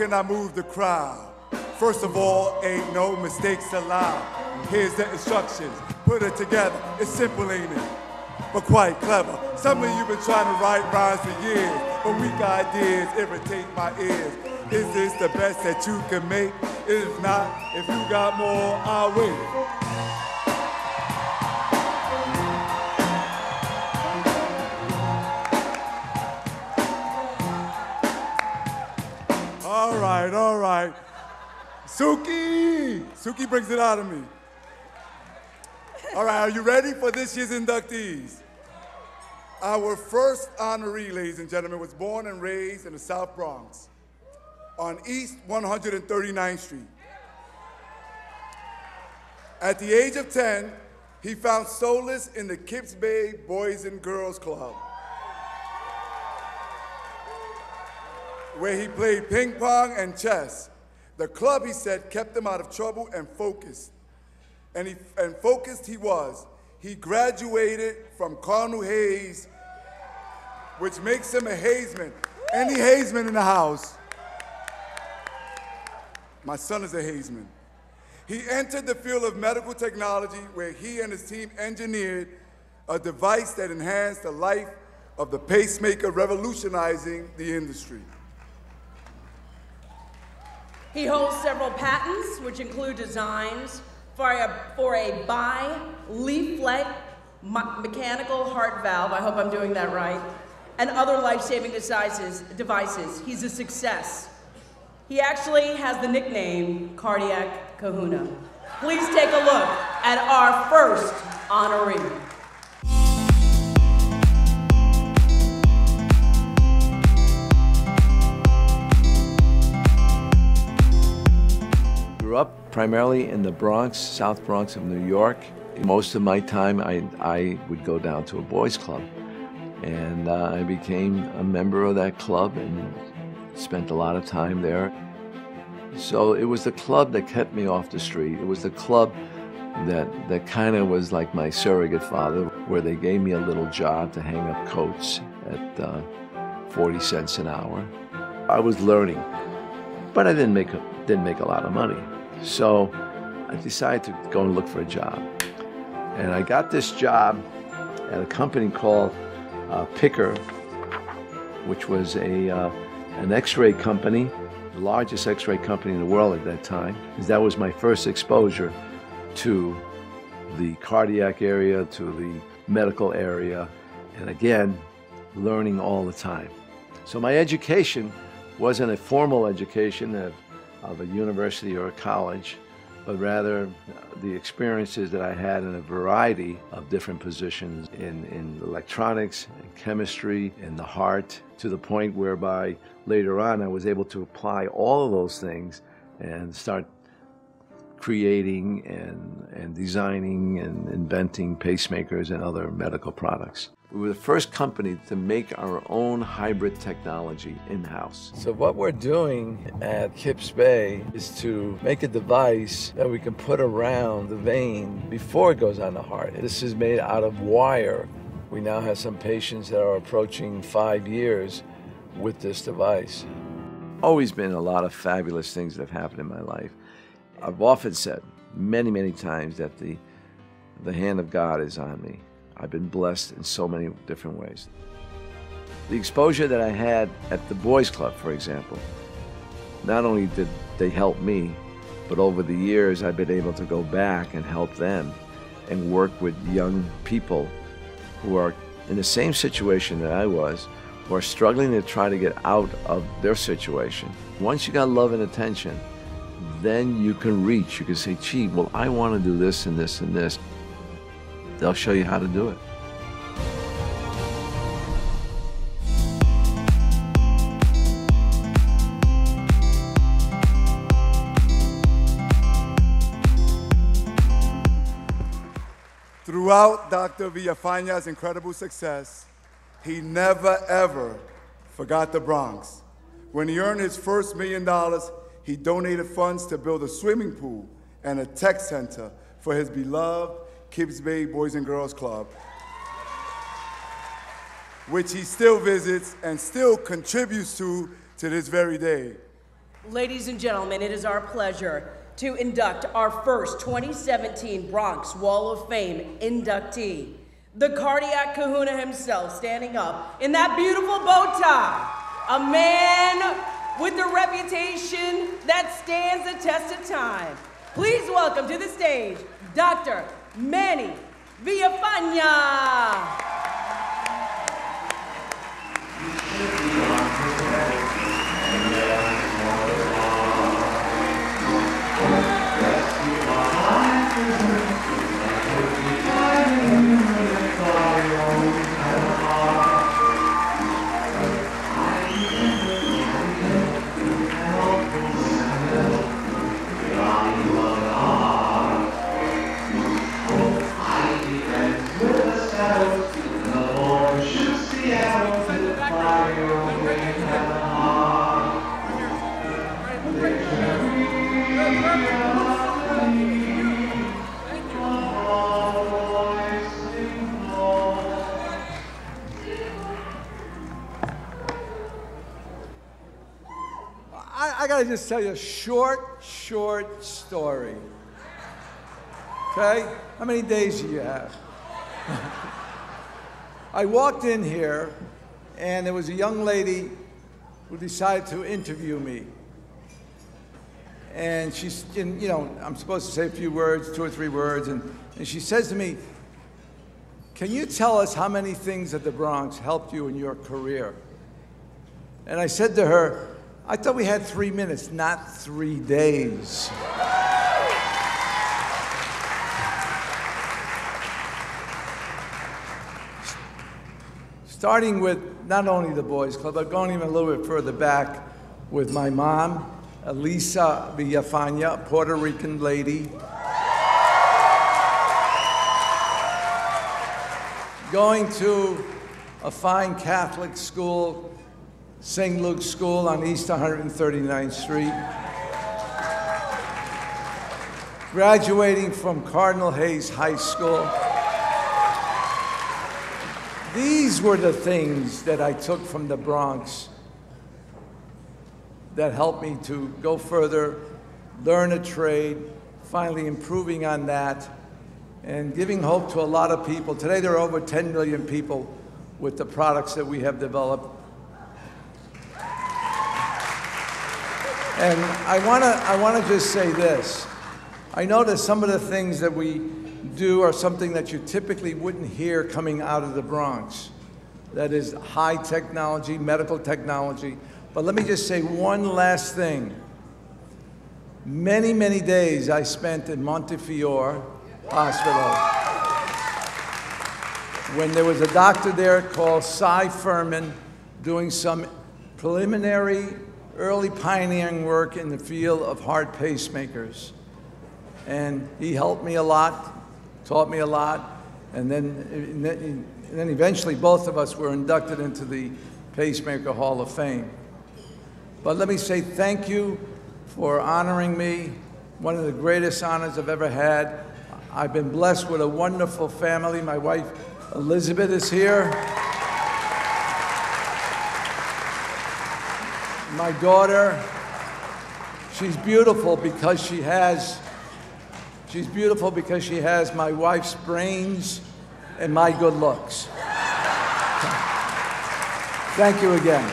Can I move the crowd? First of all, ain't no mistakes allowed. Here's the instructions. Put it together. It's simple, ain't it? But quite clever. Some of you been trying to write rhymes for years, but weak ideas irritate my ears. Is this the best that you can make? If not, if you got more, I'll wait. All right, all right. Suki! Suki brings it out of me. All right, are you ready for this year's inductees? Our first honoree, ladies and gentlemen, was born and raised in the South Bronx on East 139th Street. At the age of 10, he found solace in the Kips Bay Boys and Girls Club, where he played ping pong and chess. The club, he said, kept him out of trouble and focused. And, he, and focused he was. He graduated from Cardinal Hayes, which makes him a Hayesman. Any Hayesman in the house? My son is a Hayesman. He entered the field of medical technology where he and his team engineered a device that enhanced the life of the pacemaker, revolutionizing the industry. He holds several patents, which include designs for a, for a bi-leaflet mechanical heart valve, I hope I'm doing that right, and other life-saving devices, devices. He's a success. He actually has the nickname Cardiac Kahuna. Please take a look at our first honoree. Grew up primarily in the Bronx, South Bronx of New York. Most of my time, I, I would go down to a boys' club. And uh, I became a member of that club and spent a lot of time there. So it was the club that kept me off the street. It was the club that, that kind of was like my surrogate father, where they gave me a little job to hang up coats at uh, 40 cents an hour. I was learning, but I didn't make a, didn't make a lot of money. So I decided to go and look for a job. And I got this job at a company called uh, Picker, which was a, uh, an x-ray company, the largest x-ray company in the world at that time. That was my first exposure to the cardiac area, to the medical area, and again, learning all the time. So my education wasn't a formal education of a university or a college, but rather uh, the experiences that I had in a variety of different positions in, in electronics, in chemistry, in the heart, to the point whereby later on I was able to apply all of those things and start creating and, and designing and inventing pacemakers and other medical products. We were the first company to make our own hybrid technology in-house. So what we're doing at Kips Bay is to make a device that we can put around the vein before it goes on the heart. This is made out of wire. We now have some patients that are approaching five years with this device. always been a lot of fabulous things that have happened in my life. I've often said many, many times that the, the hand of God is on me. I've been blessed in so many different ways. The exposure that I had at the Boys Club, for example, not only did they help me, but over the years I've been able to go back and help them and work with young people who are in the same situation that I was, who are struggling to try to get out of their situation. Once you got love and attention, then you can reach. You can say, gee, well, I want to do this and this and this. They'll show you how to do it. Throughout Dr. Villafaña's incredible success, he never ever forgot the Bronx. When he earned his first million dollars, he donated funds to build a swimming pool and a tech center for his beloved Kips Bay Boys and Girls Club, which he still visits and still contributes to to this very day. Ladies and gentlemen, it is our pleasure to induct our first 2017 Bronx Walk of Fame inductee, the cardiac kahuna himself, standing up in that beautiful bow tie, a man with a reputation that stands the test of time. Please welcome to the stage Dr. Manny Villafaña. I, just tell you a short, short story. Okay? How many days do you have? I walked in here, and there was a young lady who decided to interview me. And she's, you know, I'm supposed to say a few words, two or three words, and, and she says to me, Can you tell us how many things at the Bronx helped you in your career? And I said to her, I thought we had three minutes, not three days. Starting with not only the Boys Club, but going even a little bit further back with my mom, Elisa Villafaña, Puerto Rican lady. Going to a fine Catholic school, St. Luke's School on East 139th Street. Graduating from Cardinal Hayes High School. These were the things that I took from the Bronx that helped me to go further, learn a trade, finally improving on that, and giving hope to a lot of people. Today, there are over 10 million people with the products that we have developed. And I want to I want to just say this. I know that some of the things that we do are something that you typically wouldn't hear coming out of the Bronx. That is high technology, medical technology. But let me just say one last thing. Many, many days I spent in Montefiore Hospital when there was a doctor there called Cy Furman doing some preliminary early pioneering work in the field of heart pacemakers. And he helped me a lot, taught me a lot, and then, and then, eventually both of us were inducted into the Pacemaker Hall of Fame. But let me say thank you for honoring me, one of the greatest honors I've ever had. I've been blessed with a wonderful family. My wife Elizabeth is here. My daughter. She's beautiful because she has, she's beautiful because she has my wife's brains and my good looks. Thank you again.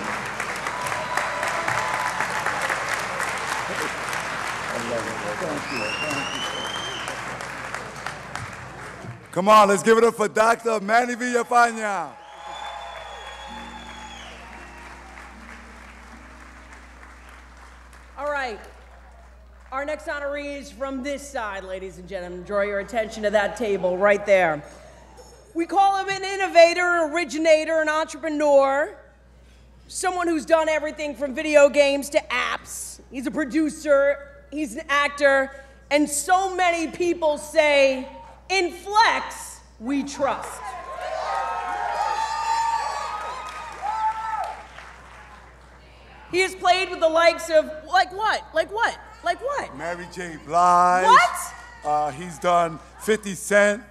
Come on, let's give it up for Dr. Manny Villafaña. Right. Our next honoree is from this side, ladies and gentlemen. Draw your attention to that table right there. We call him an innovator, originator, an entrepreneur, someone who's done everything from video games to apps. He's a producer, he's an actor, and so many people say, in Flex, we trust. He has played with the likes of, like what? Like what? Like what? Mary J. Blige. What? Uh, he's done 50 Cent,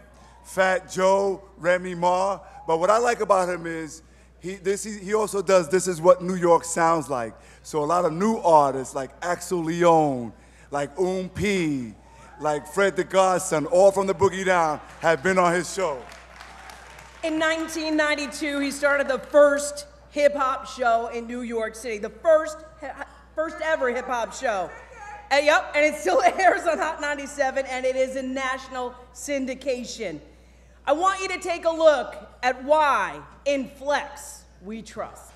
Fat Joe, Remy Ma. But what I like about him is he, this, he, he also does This Is What New York Sounds Like. So a lot of new artists like Axel Leon, like Oom P, like Fred the Godson, all from the Boogie Down, have been on his show. In 1992, he started the first hip hop show in New York City, the first, first ever hip hop show. And, yep, and it still airs on Hot 97, and it is in national syndication. I want you to take a look at why in Flex we trust.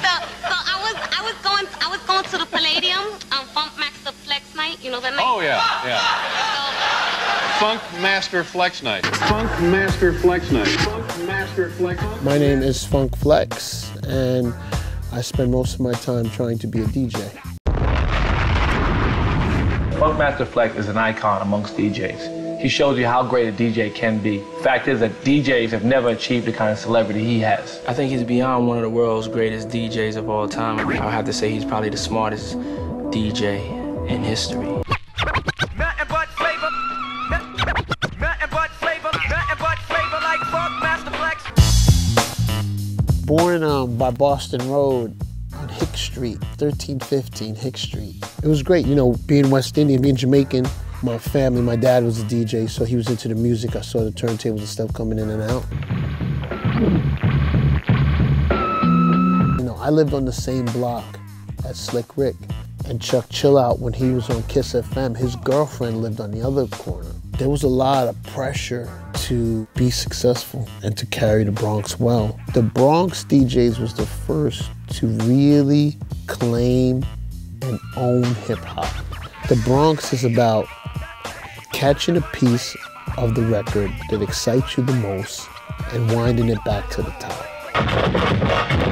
So, so I was I was going I was going to the Palladium um Flex night. You know that oh, night. Oh yeah, yeah. Funk Master Flex Night. Funk Master Flex Night. Funk Master Flex. My name is Funk Flex, and I spend most of my time trying to be a DJ. Funkmaster Flex is an icon amongst DJs. He shows you how great a DJ can be. Fact is that DJs have never achieved the kind of celebrity he has. I think he's beyond one of the world's greatest DJs of all time. I have to say he's probably the smartest DJ in history. Born um, by Boston Road on Hick Street, 1315 Hick Street. It was great, you know, being West Indian, being Jamaican. My family, my dad was a DJ, so he was into the music. I saw the turntables and stuff coming in and out. You know, I lived on the same block as Slick Rick and Chuck Chillout when he was on Kiss FM. His girlfriend lived on the other corner. There was a lot of pressure to be successful and to carry the Bronx well. The Bronx DJs was the first to really claim and own hip hop. The Bronx is about catching a piece of the record that excites you the most and winding it back to the top.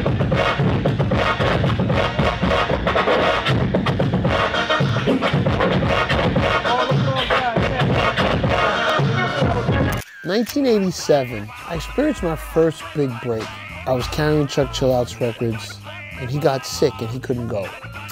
1987, I experienced my first big break. I was carrying Chuck Chillout's records, and he got sick and he couldn't go.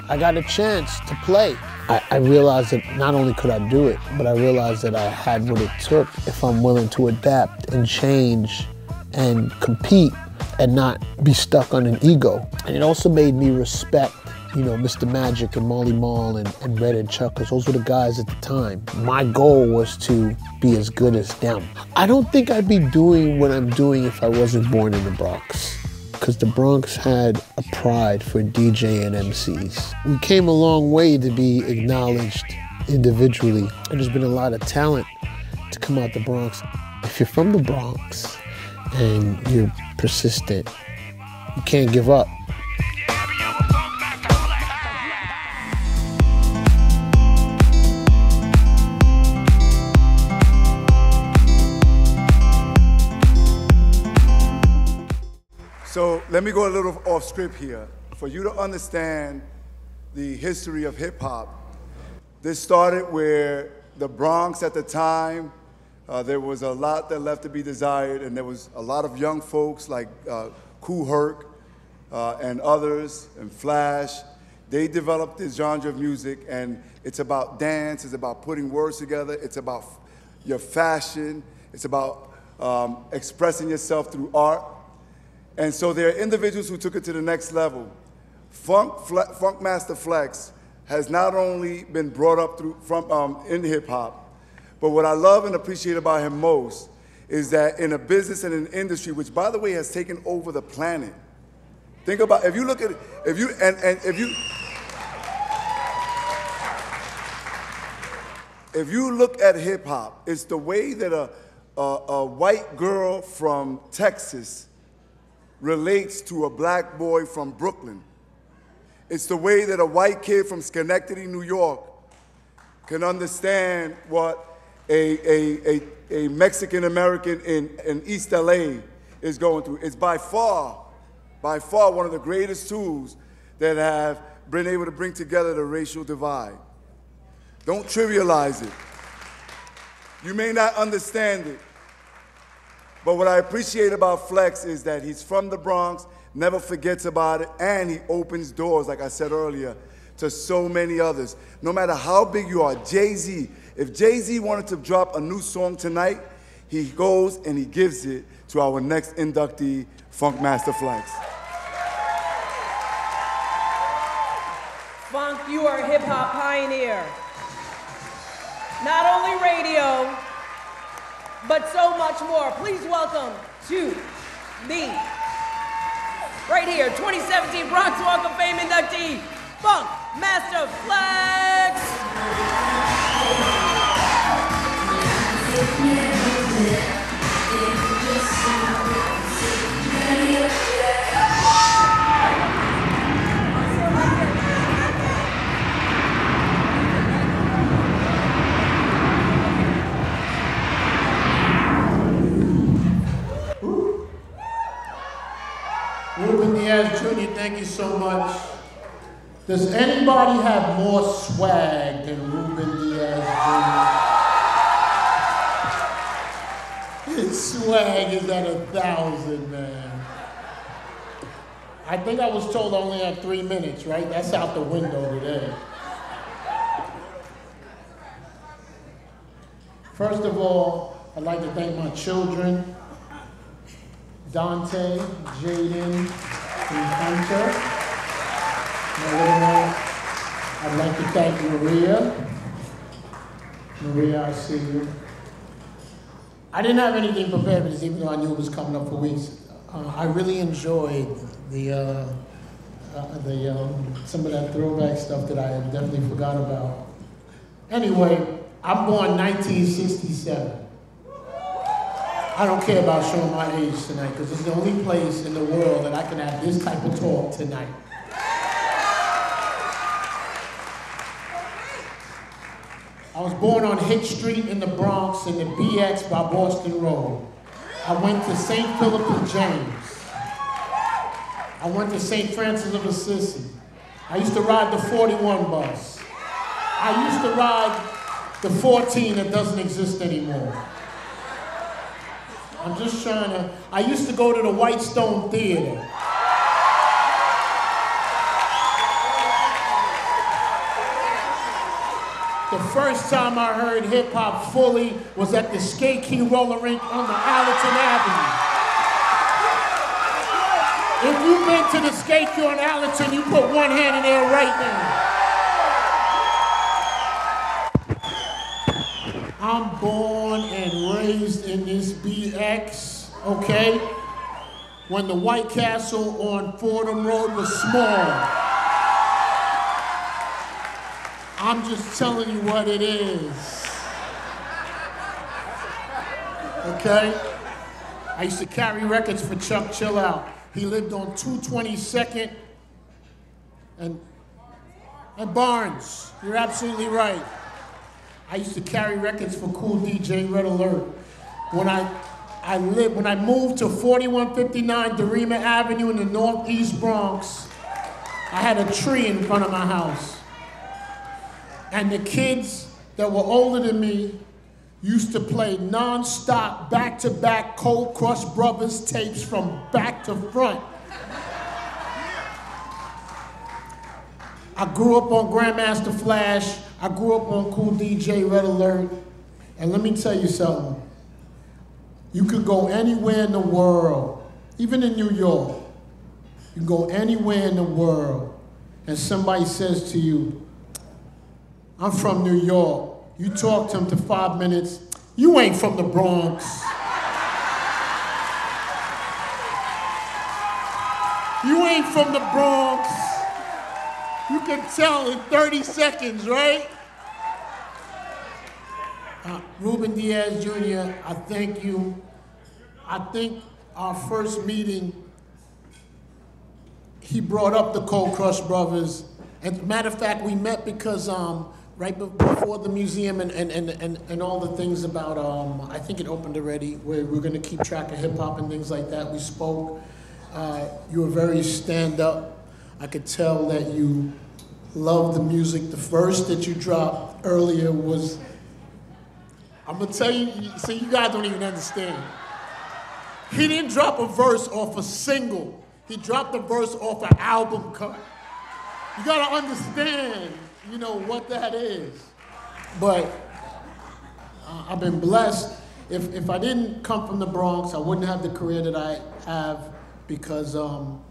I got a chance to play. I, I realized that not only could I do it, but I realized that I had what it took if I'm willing to adapt and change and compete and not be stuck on an ego. And it also made me respect you know, Mr. Magic and Marley Marl and, and Red and Chuck, because those were the guys at the time. My goal was to be as good as them. I don't think I'd be doing what I'm doing if I wasn't born in the Bronx. Because the Bronx had a pride for DJ and MCs. We came a long way to be acknowledged individually, and there's been a lot of talent to come out the Bronx. If you're from the Bronx and you're persistent, you can't give up. Let me go a little off script here. For you to understand the history of hip hop, this started where the Bronx at the time, uh, there was a lot that left to be desired, and there was a lot of young folks like uh, Kool Herc uh, and others, and Flash. They developed this genre of music, and it's about dance, it's about putting words together, it's about your fashion. It's about um, expressing yourself through art. And so there are individuals who took it to the next level. Funk, Fle- Funkmaster Flex has not only been brought up through from um, in hip hop, but what I love and appreciate about him most is that in a business and an industry, which by the way has taken over the planet. Think about if you look at if you and, and if you if you look at hip hop, it's the way that a, a, a white girl from Texas relates to a black boy from Brooklyn. It's the way that a white kid from Schenectady, New York, can understand what a, a, a, a Mexican American in, in East LA is going through. It's by far, by far one of the greatest tools that have been able to bring together the racial divide. Don't trivialize it. You may not understand it, but what I appreciate about Flex is that he's from the Bronx, never forgets about it, and he opens doors, like I said earlier, to so many others. No matter how big you are, Jay Z, if Jay Z wanted to drop a new song tonight, he goes and he gives it to our next inductee, Funkmaster Flex. Funk, you are a hip hop pioneer. Not only radio, but so much more. Please welcome to the right here, 2017 Bronx Walk of Fame inductee, Funk Master Flex. Diaz Jr., thank you so much. Does anybody have more swag than Ruben Diaz Jr.? His swag is at a thousand, man. I think I was told I only have three minutes, right? That's out the window today. First of all, I'd like to thank my children, Dante, Jaden, and Hunter. My little one. I'd like to thank Maria. Maria, I see you. I didn't have anything prepared for this, even though I knew it was coming up for weeks. Uh, I really enjoyed the, uh, uh, the um, some of that throwback stuff that I had definitely forgot about. Anyway, I'm born 1967. I don't care about showing my age tonight because it's the only place in the world that I can have this type of talk tonight. I was born on Hick Street in the Bronx in the BX by Boston Road. I went to St. Philip and James. I went to St. Francis of Assisi. I used to ride the 41 bus. I used to ride the 14 that doesn't exist anymore. I'm just trying to, I used to go to the Whitestone Theater. The first time I heard hip hop fully was at the Skate Key roller rink on the Allerton Avenue. If you've been to the Skate Key on Allerton, you put one hand in there right now. I'm born and raised in this BX, okay? When the White Castle on Fordham Road was small. I'm just telling you what it is. Okay? I used to carry records for Chuck Chillout. He lived on 222nd and, and Barnes. You're absolutely right. I used to carry records for Kool DJ Red Alert. When I, I lived, when I moved to 4159 De Reimer Avenue in the Northeast Bronx, I had a tree in front of my house. And the kids that were older than me used to play non-stop, back-to-back Cold Crush Brothers tapes from back to front. I grew up on Grandmaster Flash. I grew up on Kool DJ Red Alert. And let me tell you something. You could go anywhere in the world, even in New York. You can go anywhere in the world, and somebody says to you, I'm from New York. You talk to them for five minutes, you ain't from the Bronx. You ain't from the Bronx. You can tell in 30 seconds, right? Uh, Ruben Diaz Jr., I thank you. I think our first meeting, he brought up the Cold Crush Brothers. And matter of fact, we met because um, right before the museum and, and, and, and, and all the things about, um, I think it opened already, where we're gonna keep track of hip hop and things like that, we spoke. Uh, you were very stand up. I could tell that you loved the music. The first that you dropped earlier was, I'm gonna tell you, so you guys don't even understand. He didn't drop a verse off a single. He dropped a verse off an album cut. You gotta understand, you know, what that is. But uh, I've been blessed. If, if I didn't come from the Bronx, I wouldn't have the career that I have because um,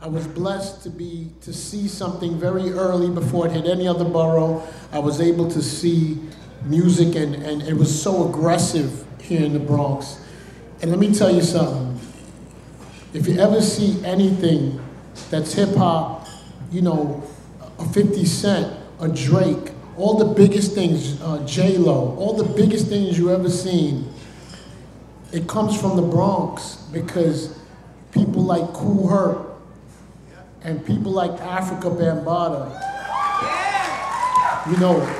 I was blessed to be to see something very early before it hit any other borough. I was able to see music and, and it was so aggressive here in the Bronx. And let me tell you something. If you ever see anything that's hip hop, you know, a 50 Cent, a Drake, all the biggest things, uh, J-Lo, all the biggest things you ever seen, it comes from the Bronx because people like Kool Herc and people like Afrika Bambaataa, you know,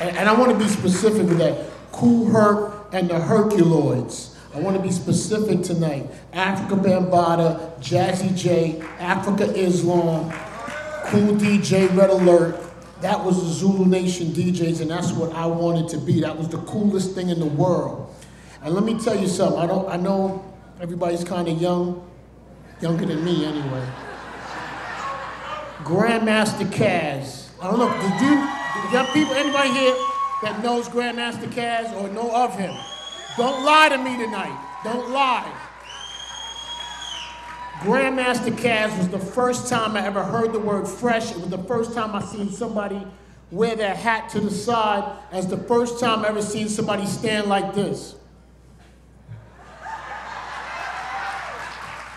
and, and I want to be specific with that. Kool Herc and the Herculoids. I want to be specific tonight. Afrika Bambaataa, Jazzy Jay, Afrika Islam, Kool DJ Red Alert. That was the Zulu Nation DJs, and that's what I wanted to be. That was the coolest thing in the world. And let me tell you something. I don't. I know everybody's kind of young, younger than me anyway. Grandmaster Caz. I don't know. Did you, did young people, anybody here that knows Grandmaster Caz or know of him? Don't lie to me tonight. Don't lie. Grandmaster Caz was the first time I ever heard the word fresh. It was the first time I seen somebody wear their hat to the side as the first time I ever seen somebody stand like this.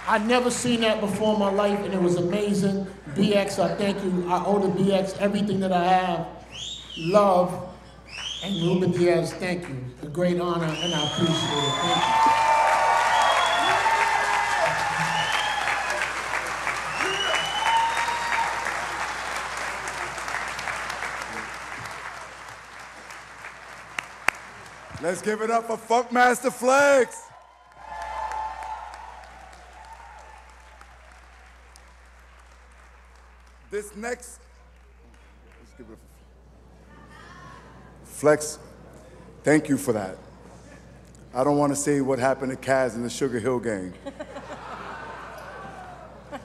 I never seen that before in my life, and it was amazing. BX, I thank you. I owe the BX everything that I have. Love. And Ruben Diaz, thank you. A great honor, and I appreciate it. Thank you. Let's give it up for Funkmaster Flex. This next, Flex, thank you for that. I don't want to say what happened to Caz in the Sugar Hill gang.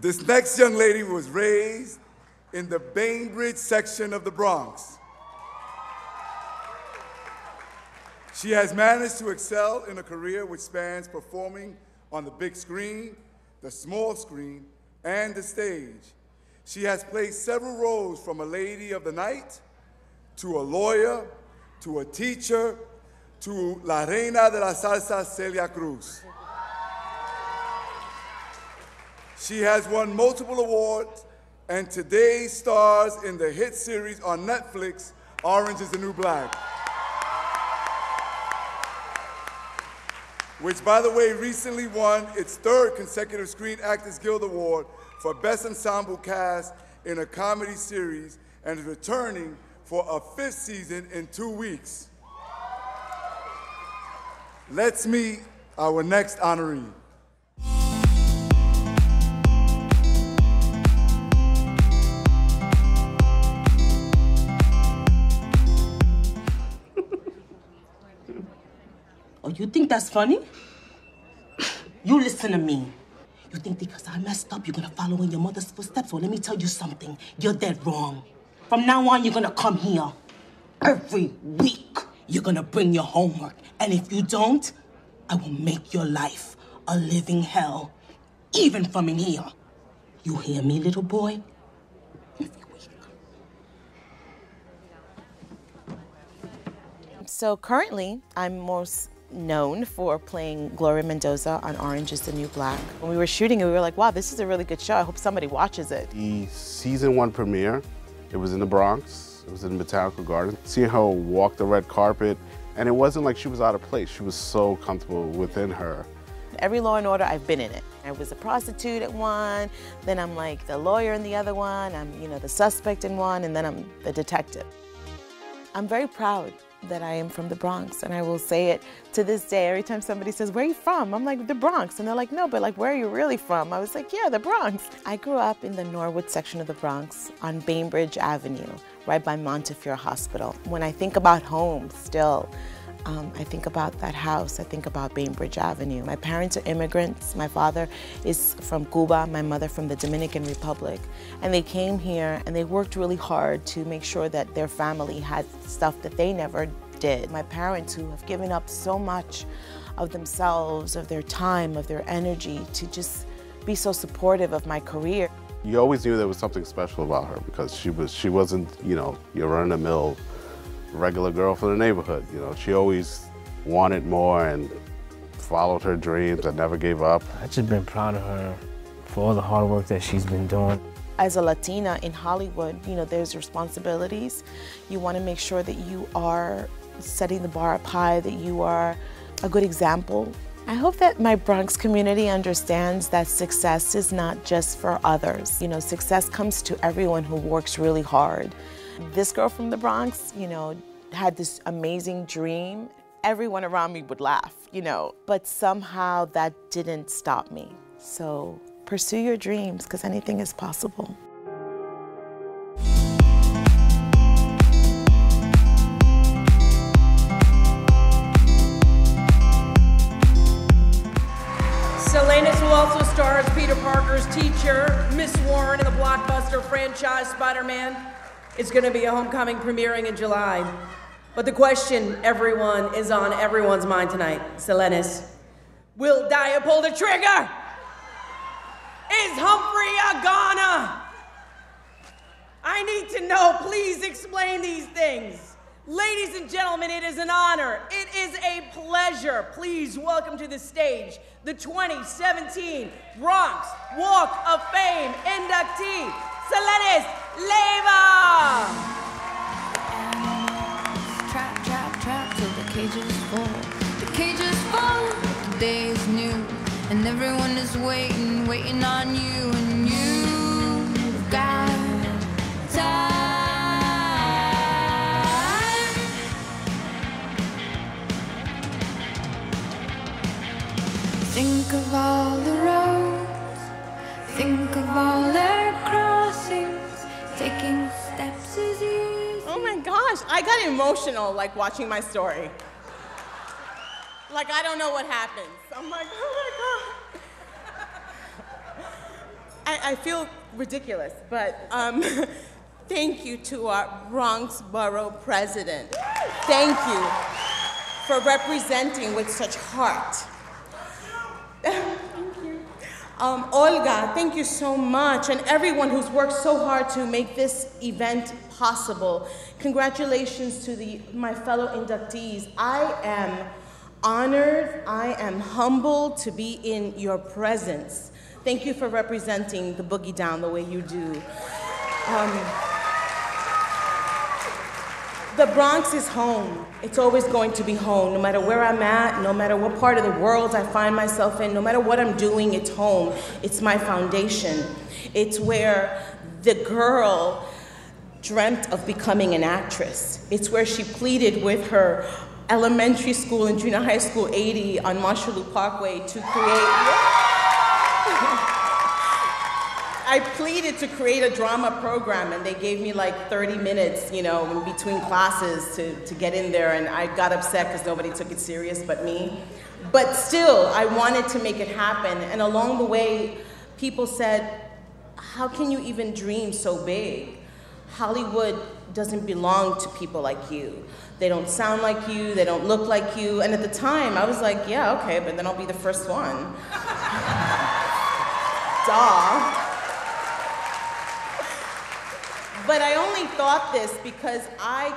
this next young lady was raised in the Bainbridge section of the Bronx. She has managed to excel in a career which spans performing on the big screen, the small screen, and the stage. She has played several roles from a lady of the night, to a lawyer, to a teacher, to La Reina de la Salsa, Celia Cruz. She has won multiple awards and today stars in the hit series on Netflix, Orange is the New Black. Which, by the way, recently won its third consecutive Screen Actors Guild Award for Best Ensemble Cast in a Comedy Series and is returning for a fifth season in two weeks. Let's meet our next honoree. Oh, you think that's funny? You listen to me. You think because I messed up, you're gonna follow in your mother's footsteps? Well, let me tell you something. You're dead wrong. From now on, you're gonna come here every week. You're gonna bring your homework. And if you don't, I will make your life a living hell, even from in here. You hear me, little boy? So currently, I'm most known for playing Gloria Mendoza on Orange is the New Black. When we were shooting it, we were like, wow, this is a really good show. I hope somebody watches it. The season one premiere, it was in the Bronx. It was in Botanical Garden. Seeing her walk the red carpet, and it wasn't like she was out of place. She was so comfortable within her. Every Law and Order, I've been in it. I was a prostitute at one, then I'm like the lawyer in the other one, I'm, you know, the suspect in one, and then I'm the detective. I'm very proud that I am from the Bronx, and I will say it to this day. Every time somebody says, where are you from? I'm like, the Bronx. And they're like, no, but like, where are you really from? I was like, yeah, the Bronx. I grew up in the Norwood section of the Bronx on Bainbridge Avenue, right by Montefiore Hospital. When I think about home still, um, I think about that house. I think about Bainbridge Avenue. My parents are immigrants. My father is from Cuba, my mother from the Dominican Republic. And they came here and they worked really hard to make sure that their family had stuff that they never did. My parents who have given up so much of themselves, of their time, of their energy to just be so supportive of my career. You always knew there was something special about her because she was she wasn't, you know, your run-of-the-mill regular girl from the neighborhood. You know, she always wanted more and followed her dreams and never gave up. I've just been proud of her for all the hard work that she's been doing. As a Latina in Hollywood, you know, there's responsibilities. You want to make sure that you are setting the bar up high, that you are a good example. I hope that my Bronx community understands that success is not just for others. You know, success comes to everyone who works really hard. This girl from the Bronx, you know, had this amazing dream. Everyone around me would laugh, you know, but somehow that didn't stop me. So pursue your dreams because anything is possible. Selenis will also star as Peter Parker's teacher, Miss Warren in the blockbuster franchise Spider-Man. It's going to be a homecoming premiering in July. But the question everyone is on everyone's mind tonight, Selenis, will Daya pull the trigger? Is Humphrey a goner? I need to know, please explain these things. Ladies and gentlemen, it is an honor. It is a pleasure. Please welcome to the stage the 2017 Bronx Walk of Fame inductee, Selenis Leyva. Trap, trap, trap till the cages fall. The cages fall, the day is new, and everyone is waiting, waiting on you, and you've got time. Think of all the roads, think of all their crossings, taking steps is easy. Oh my gosh, I got emotional like watching my story. Like I don't know what happens. I'm like, oh my god. I, I feel ridiculous, but um, thank you to our Bronx Borough President. Thank you for representing with such heart. Um, Olga, thank you so much, and everyone who's worked so hard to make this event possible. Congratulations to the, my fellow inductees. I am honored, I am humbled to be in your presence. Thank you for representing the Boogie Down the way you do. Um, the Bronx is home. It's always going to be home. No matter where I'm at, no matter what part of the world I find myself in, no matter what I'm doing, it's home. It's my foundation. It's where the girl dreamt of becoming an actress. It's where she pleaded with her elementary school and junior high school 80 on Mosholu Parkway to create. I pleaded to create a drama program, and they gave me like 30 minutes, you know, in between classes to, to get in there, and I got upset because nobody took it serious but me. But still, I wanted to make it happen, and along the way, people said, how can you even dream so big? Hollywood doesn't belong to people like you. They don't sound like you, they don't look like you. And at the time, I was like, yeah, okay, but then I'll be the first one. Duh. But I only thought this because I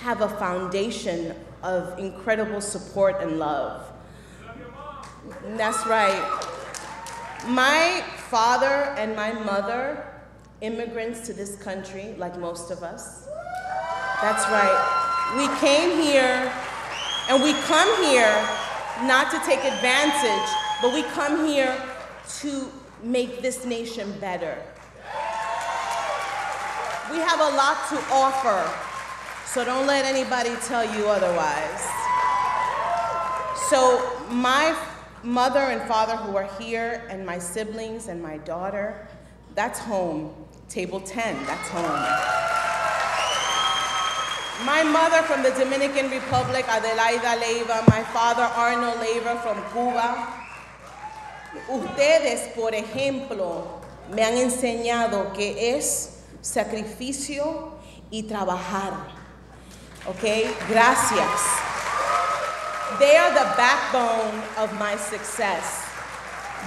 have a foundation of incredible support and love. That's right. My father and my mother, immigrants to this country, like most of us. That's right. We came here and we come here not to take advantage, but we come here to make this nation better. We have a lot to offer, so don't let anybody tell you otherwise. So, my mother and father who are here, and my siblings and my daughter, that's home. Table 10, that's home. My mother from the Dominican Republic, Adelaida Leyva, my father Arnold Leyva from Cuba. Ustedes, por ejemplo, me han enseñado que es sacrificio y trabajar. Okay? Gracias. They are the backbone of my success.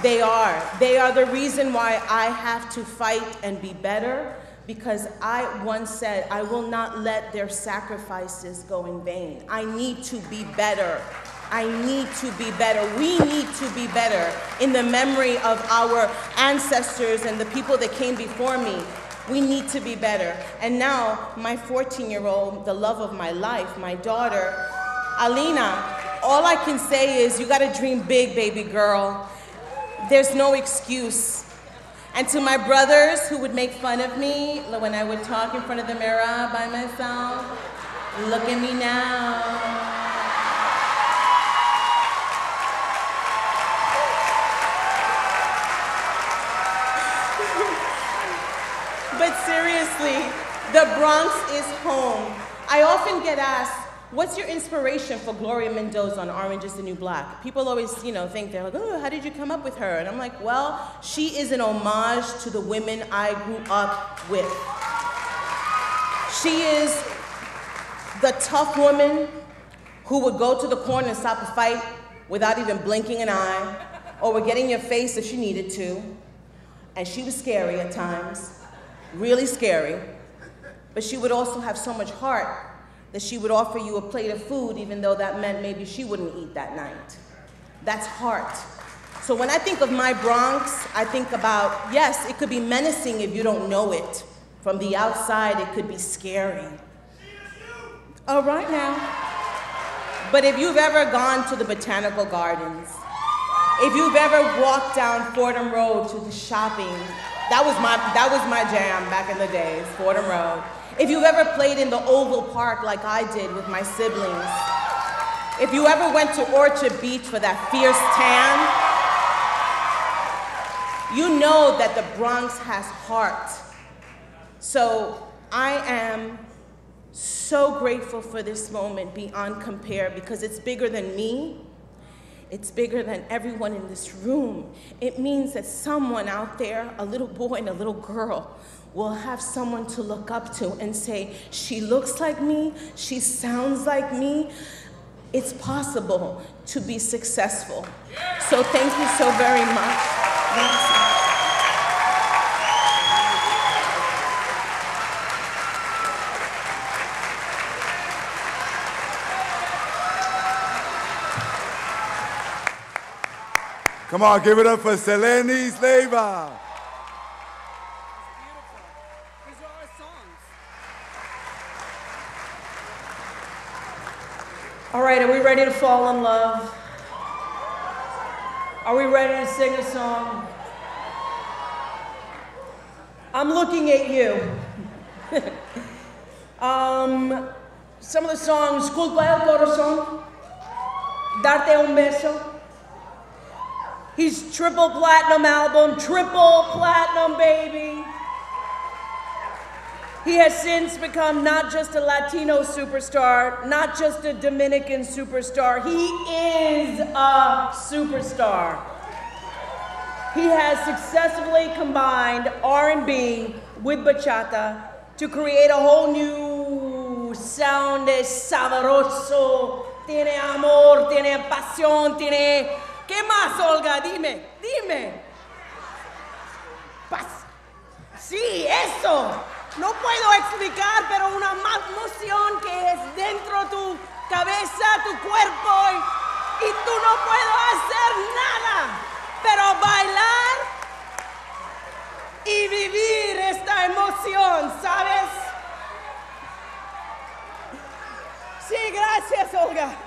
They are. They are the reason why I have to fight and be better because I once said, I will not let their sacrifices go in vain. I need to be better. I need to be better. We need to be better in the memory of our ancestors and the people that came before me. We need to be better. And now, my 14 year old, the love of my life, my daughter, Alina, all I can say is you gotta dream big, baby girl. There's no excuse. And to my brothers who would make fun of me when I would talk in front of the mirror by myself, look at me now. But seriously, the Bronx is home. I often get asked, What's your inspiration for Gloria Mendoza on Orange is the New Black? People always, you know, think they're like, oh, how did you come up with her? And I'm like, well, she is an homage to the women I grew up with. She is the tough woman who would go to the corner and stop a fight without even blinking an eye, or would get in your face if she needed to. And she was scary at times, really scary. But she would also have so much heart that she would offer you a plate of food even though that meant maybe she wouldn't eat that night. That's heart. So when I think of my Bronx, I think about, yes, it could be menacing if you don't know it. From the outside, it could be scary. All right now. But if you've ever gone to the botanical gardens, if you've ever walked down Fordham Road to the shopping, that was my, that was my jam back in the days, Fordham Road. If you've ever played in the Oval Park like I did with my siblings, if you ever went to Orchard Beach for that fierce tan, you know that the Bronx has heart. So I am so grateful for this moment beyond compare because it's bigger than me. It's bigger than everyone in this room. It means that someone out there, a little boy and a little girl, will have someone to look up to and say, She looks like me, she sounds like me. It's possible to be successful. So thank you so very much. Come on, give it up for Selenis Leyva. All right, are we ready to fall in love? Are we ready to sing a song? I'm looking at you. um, some of the songs, Culpa el Corazón, Darte un Beso. He's triple platinum album, triple platinum, baby. He has since become not just a Latino superstar, not just a Dominican superstar, he is a superstar. He has successfully combined R&B with bachata to create a whole new sound de sabroso. Tiene amor, tiene pasión, tiene... ¿Qué más, Olga? Dime, dime. Pas- Sí, eso. No puedo explicar, pero una emoción que es dentro de tu cabeza, tu cuerpo, y, tú no puedo hacer nada, pero bailar y vivir esta emoción, ¿sabes? Sí, gracias, Olga.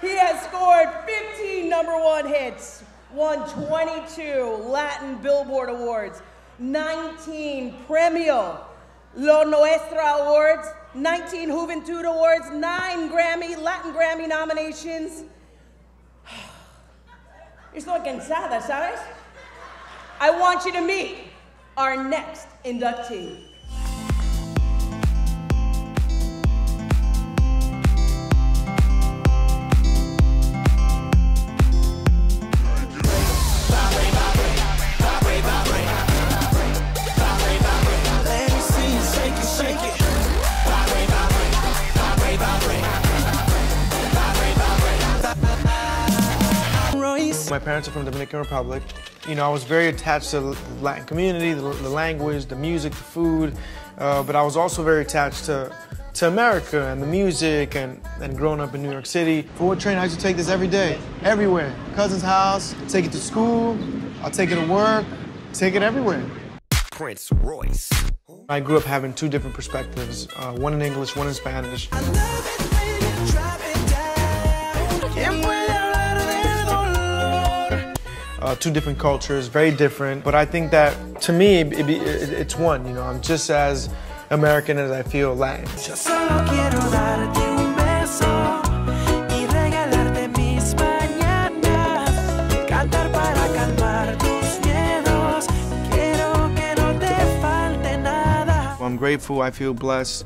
He has scored 15 number one hits, won 22 Latin Billboard Awards, 19 Premio Lo Nuestro Awards, 19 Juventud Awards, 9 Grammy, Latin Grammy nominations. Estoy cansada, ¿sabes? I want you to meet our next inductee. Parents are from Dominican Republic. You know, I was very attached to the Latin community, the, the language, the music, the food, uh, but I was also very attached to, to America and the music and, and growing up in New York City. For Forward train, I used to take this every day, everywhere. Cousin's house, take it to school, I'll take it to work, take it everywhere. Prince Royce. I grew up having two different perspectives, uh, one in English, one in Spanish. Uh, two different cultures, very different. But I think that to me, it, it, it's one. You know, I'm just as American as I feel Latin. Yo solo quiero darte un beso y regalarte mis mañanas. Cantar para calmar tus miedos. Quiero que no te falte nada. I'm grateful. I feel blessed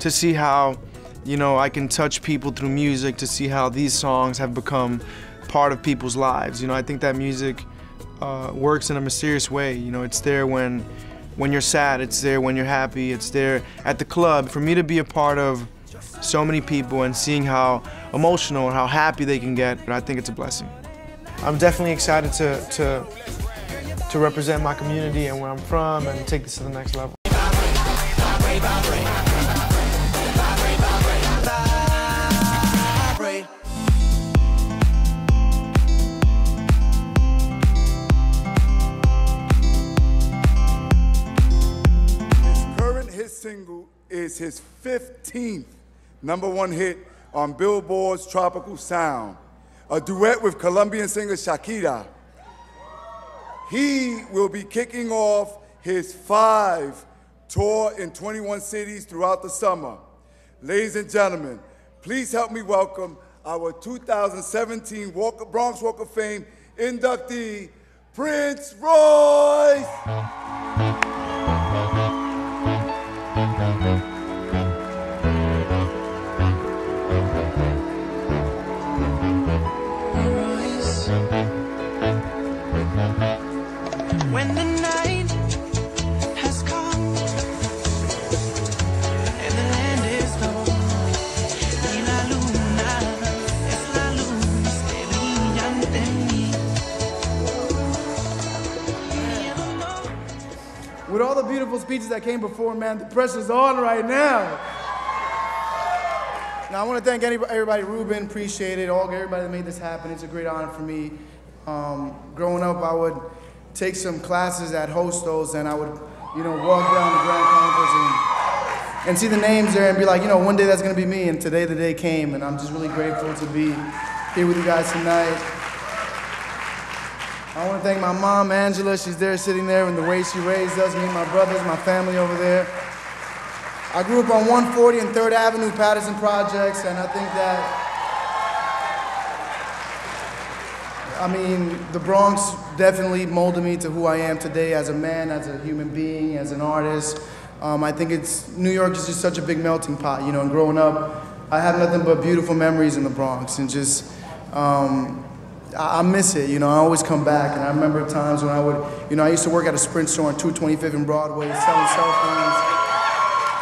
to see how, you know, I can touch people through music. To see how these songs have become part of people's lives. You know, I think that music uh, works in a mysterious way. You know, it's there when, when you're sad. It's there when you're happy. It's there at the club. For me to be a part of so many people and seeing how emotional and how happy they can get, I think it's a blessing. I'm definitely excited to to to represent my community and where I'm from and take this to the next level. Is his 15th number one hit on Billboard's Tropical Sound, a duet with Colombian singer Shakira. He will be kicking off his five tour in 21 cities throughout the summer. Ladies and gentlemen, please help me welcome our 2017 Walk, Bronx Walk of Fame inductee, Prince Royce. With all the beautiful speeches that came before, man, the pressure's on right now. Now, I want to thank everybody, Ruben, appreciate it, all everybody that made this happen. It's a great honor for me. Um, growing up, I would take some classes at Hostos, and I would, you know, walk down the Grand Concourse and, and see the names there and be like, you know, one day that's going to be me. And today the day came, and I'm just really grateful to be here with you guys tonight. I want to thank my mom, Angela. She's there sitting there, and the way she raised us, me and my brothers, my family over there. I grew up on 140 and 3rd Avenue, Patterson Projects, and I think that, I mean, the Bronx definitely molded me to who I am today as a man, as a human being, as an artist. Um, I think it's, New York is just such a big melting pot, you know, and growing up, I have nothing but beautiful memories in the Bronx, and just, um, I miss it, you know. I always come back, and I remember times when I would, you know, I used to work at a Sprint store on 225th and Broadway selling cell phones.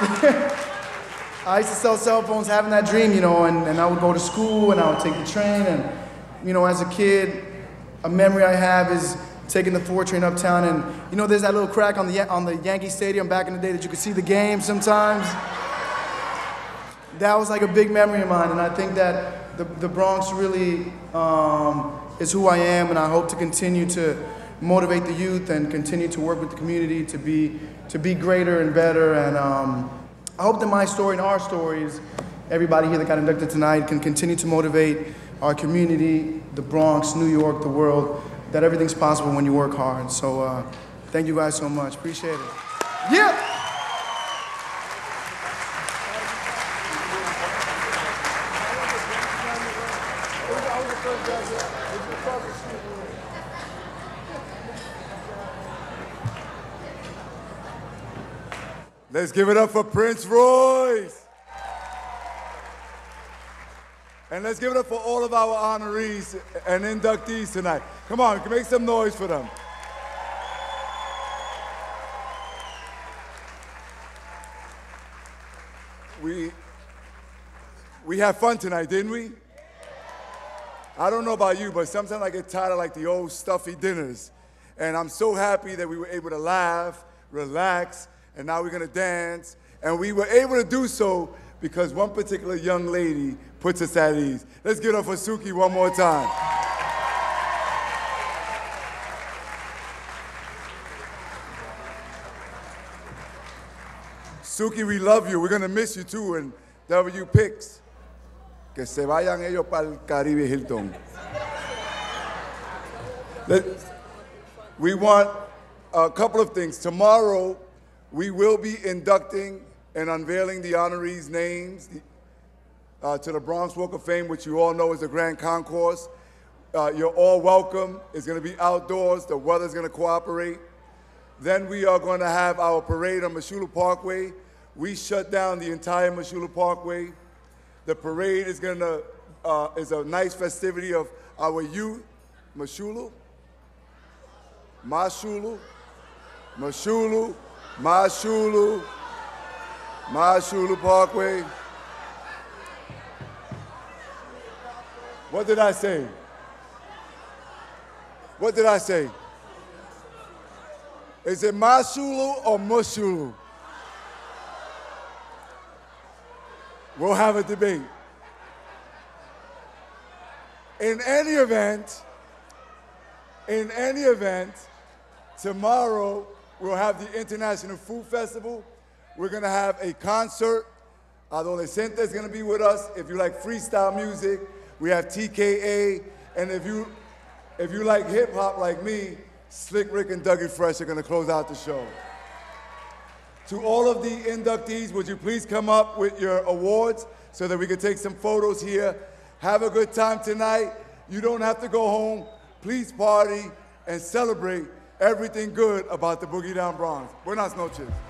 I used to sell cell phones, having that dream, you know, and, and I would go to school and I would take the train, and you know, as a kid, a memory I have is taking the four train uptown, and you know, there's that little crack on the on the Yankee Stadium back in the day that you could see the game sometimes. That was like a big memory of mine, and I think that the, the Bronx really um, is who I am, and I hope to continue to motivate the youth and continue to work with the community to be to be greater and better. And um, I hope that my story and our stories, everybody here that got inducted tonight, can continue to motivate our community, the Bronx, New York, the world, that everything's possible when you work hard. So uh, thank you guys so much. Appreciate it. Yeah. Let's give it up for Prince Royce. And let's give it up for all of our honorees and inductees tonight. Come on, make some noise for them. We, we had fun tonight, didn't we? I don't know about you, but sometimes I get tired of like the old stuffy dinners. And I'm so happy that we were able to laugh, relax, and now we're gonna dance. And we were able to do so because one particular young lady puts us at ease. Let's give it up for Suki one more time. Suki, we love you. We're gonna miss you too. And W picks. Que se vayan ellos para el Caribe Hilton. We want a couple of things. Tomorrow, we will be inducting and unveiling the honorees' names uh, to the Bronx Walk of Fame, which you all know is the Grand Concourse. Uh, you're all welcome. It's going to be outdoors. The weather's going to cooperate. Then we are going to have our parade on Mosholu Parkway. We shut down the entire Mosholu Parkway. The parade is going to uh, is a nice festivity of our youth, Mashulu, Mashulu, Mashulu, Mashulu, Mashulu Parkway. What did I say? What did I say? Is it Mashulu or Mushulu? We'll have a debate. In any event, in any event, tomorrow we'll have the International Food Festival. We're gonna have a concert. Adolescente is gonna be with us. If you like freestyle music, we have TKA. And if you if you like hip hop like me, Slick Rick and Dougie Fresh are gonna close out the show. To all of the inductees, would you please come up with your awards so that we can take some photos here? Have a good time tonight. You don't have to go home. Please party and celebrate everything good about the Boogie Down Bronx. Buenas noches. Three,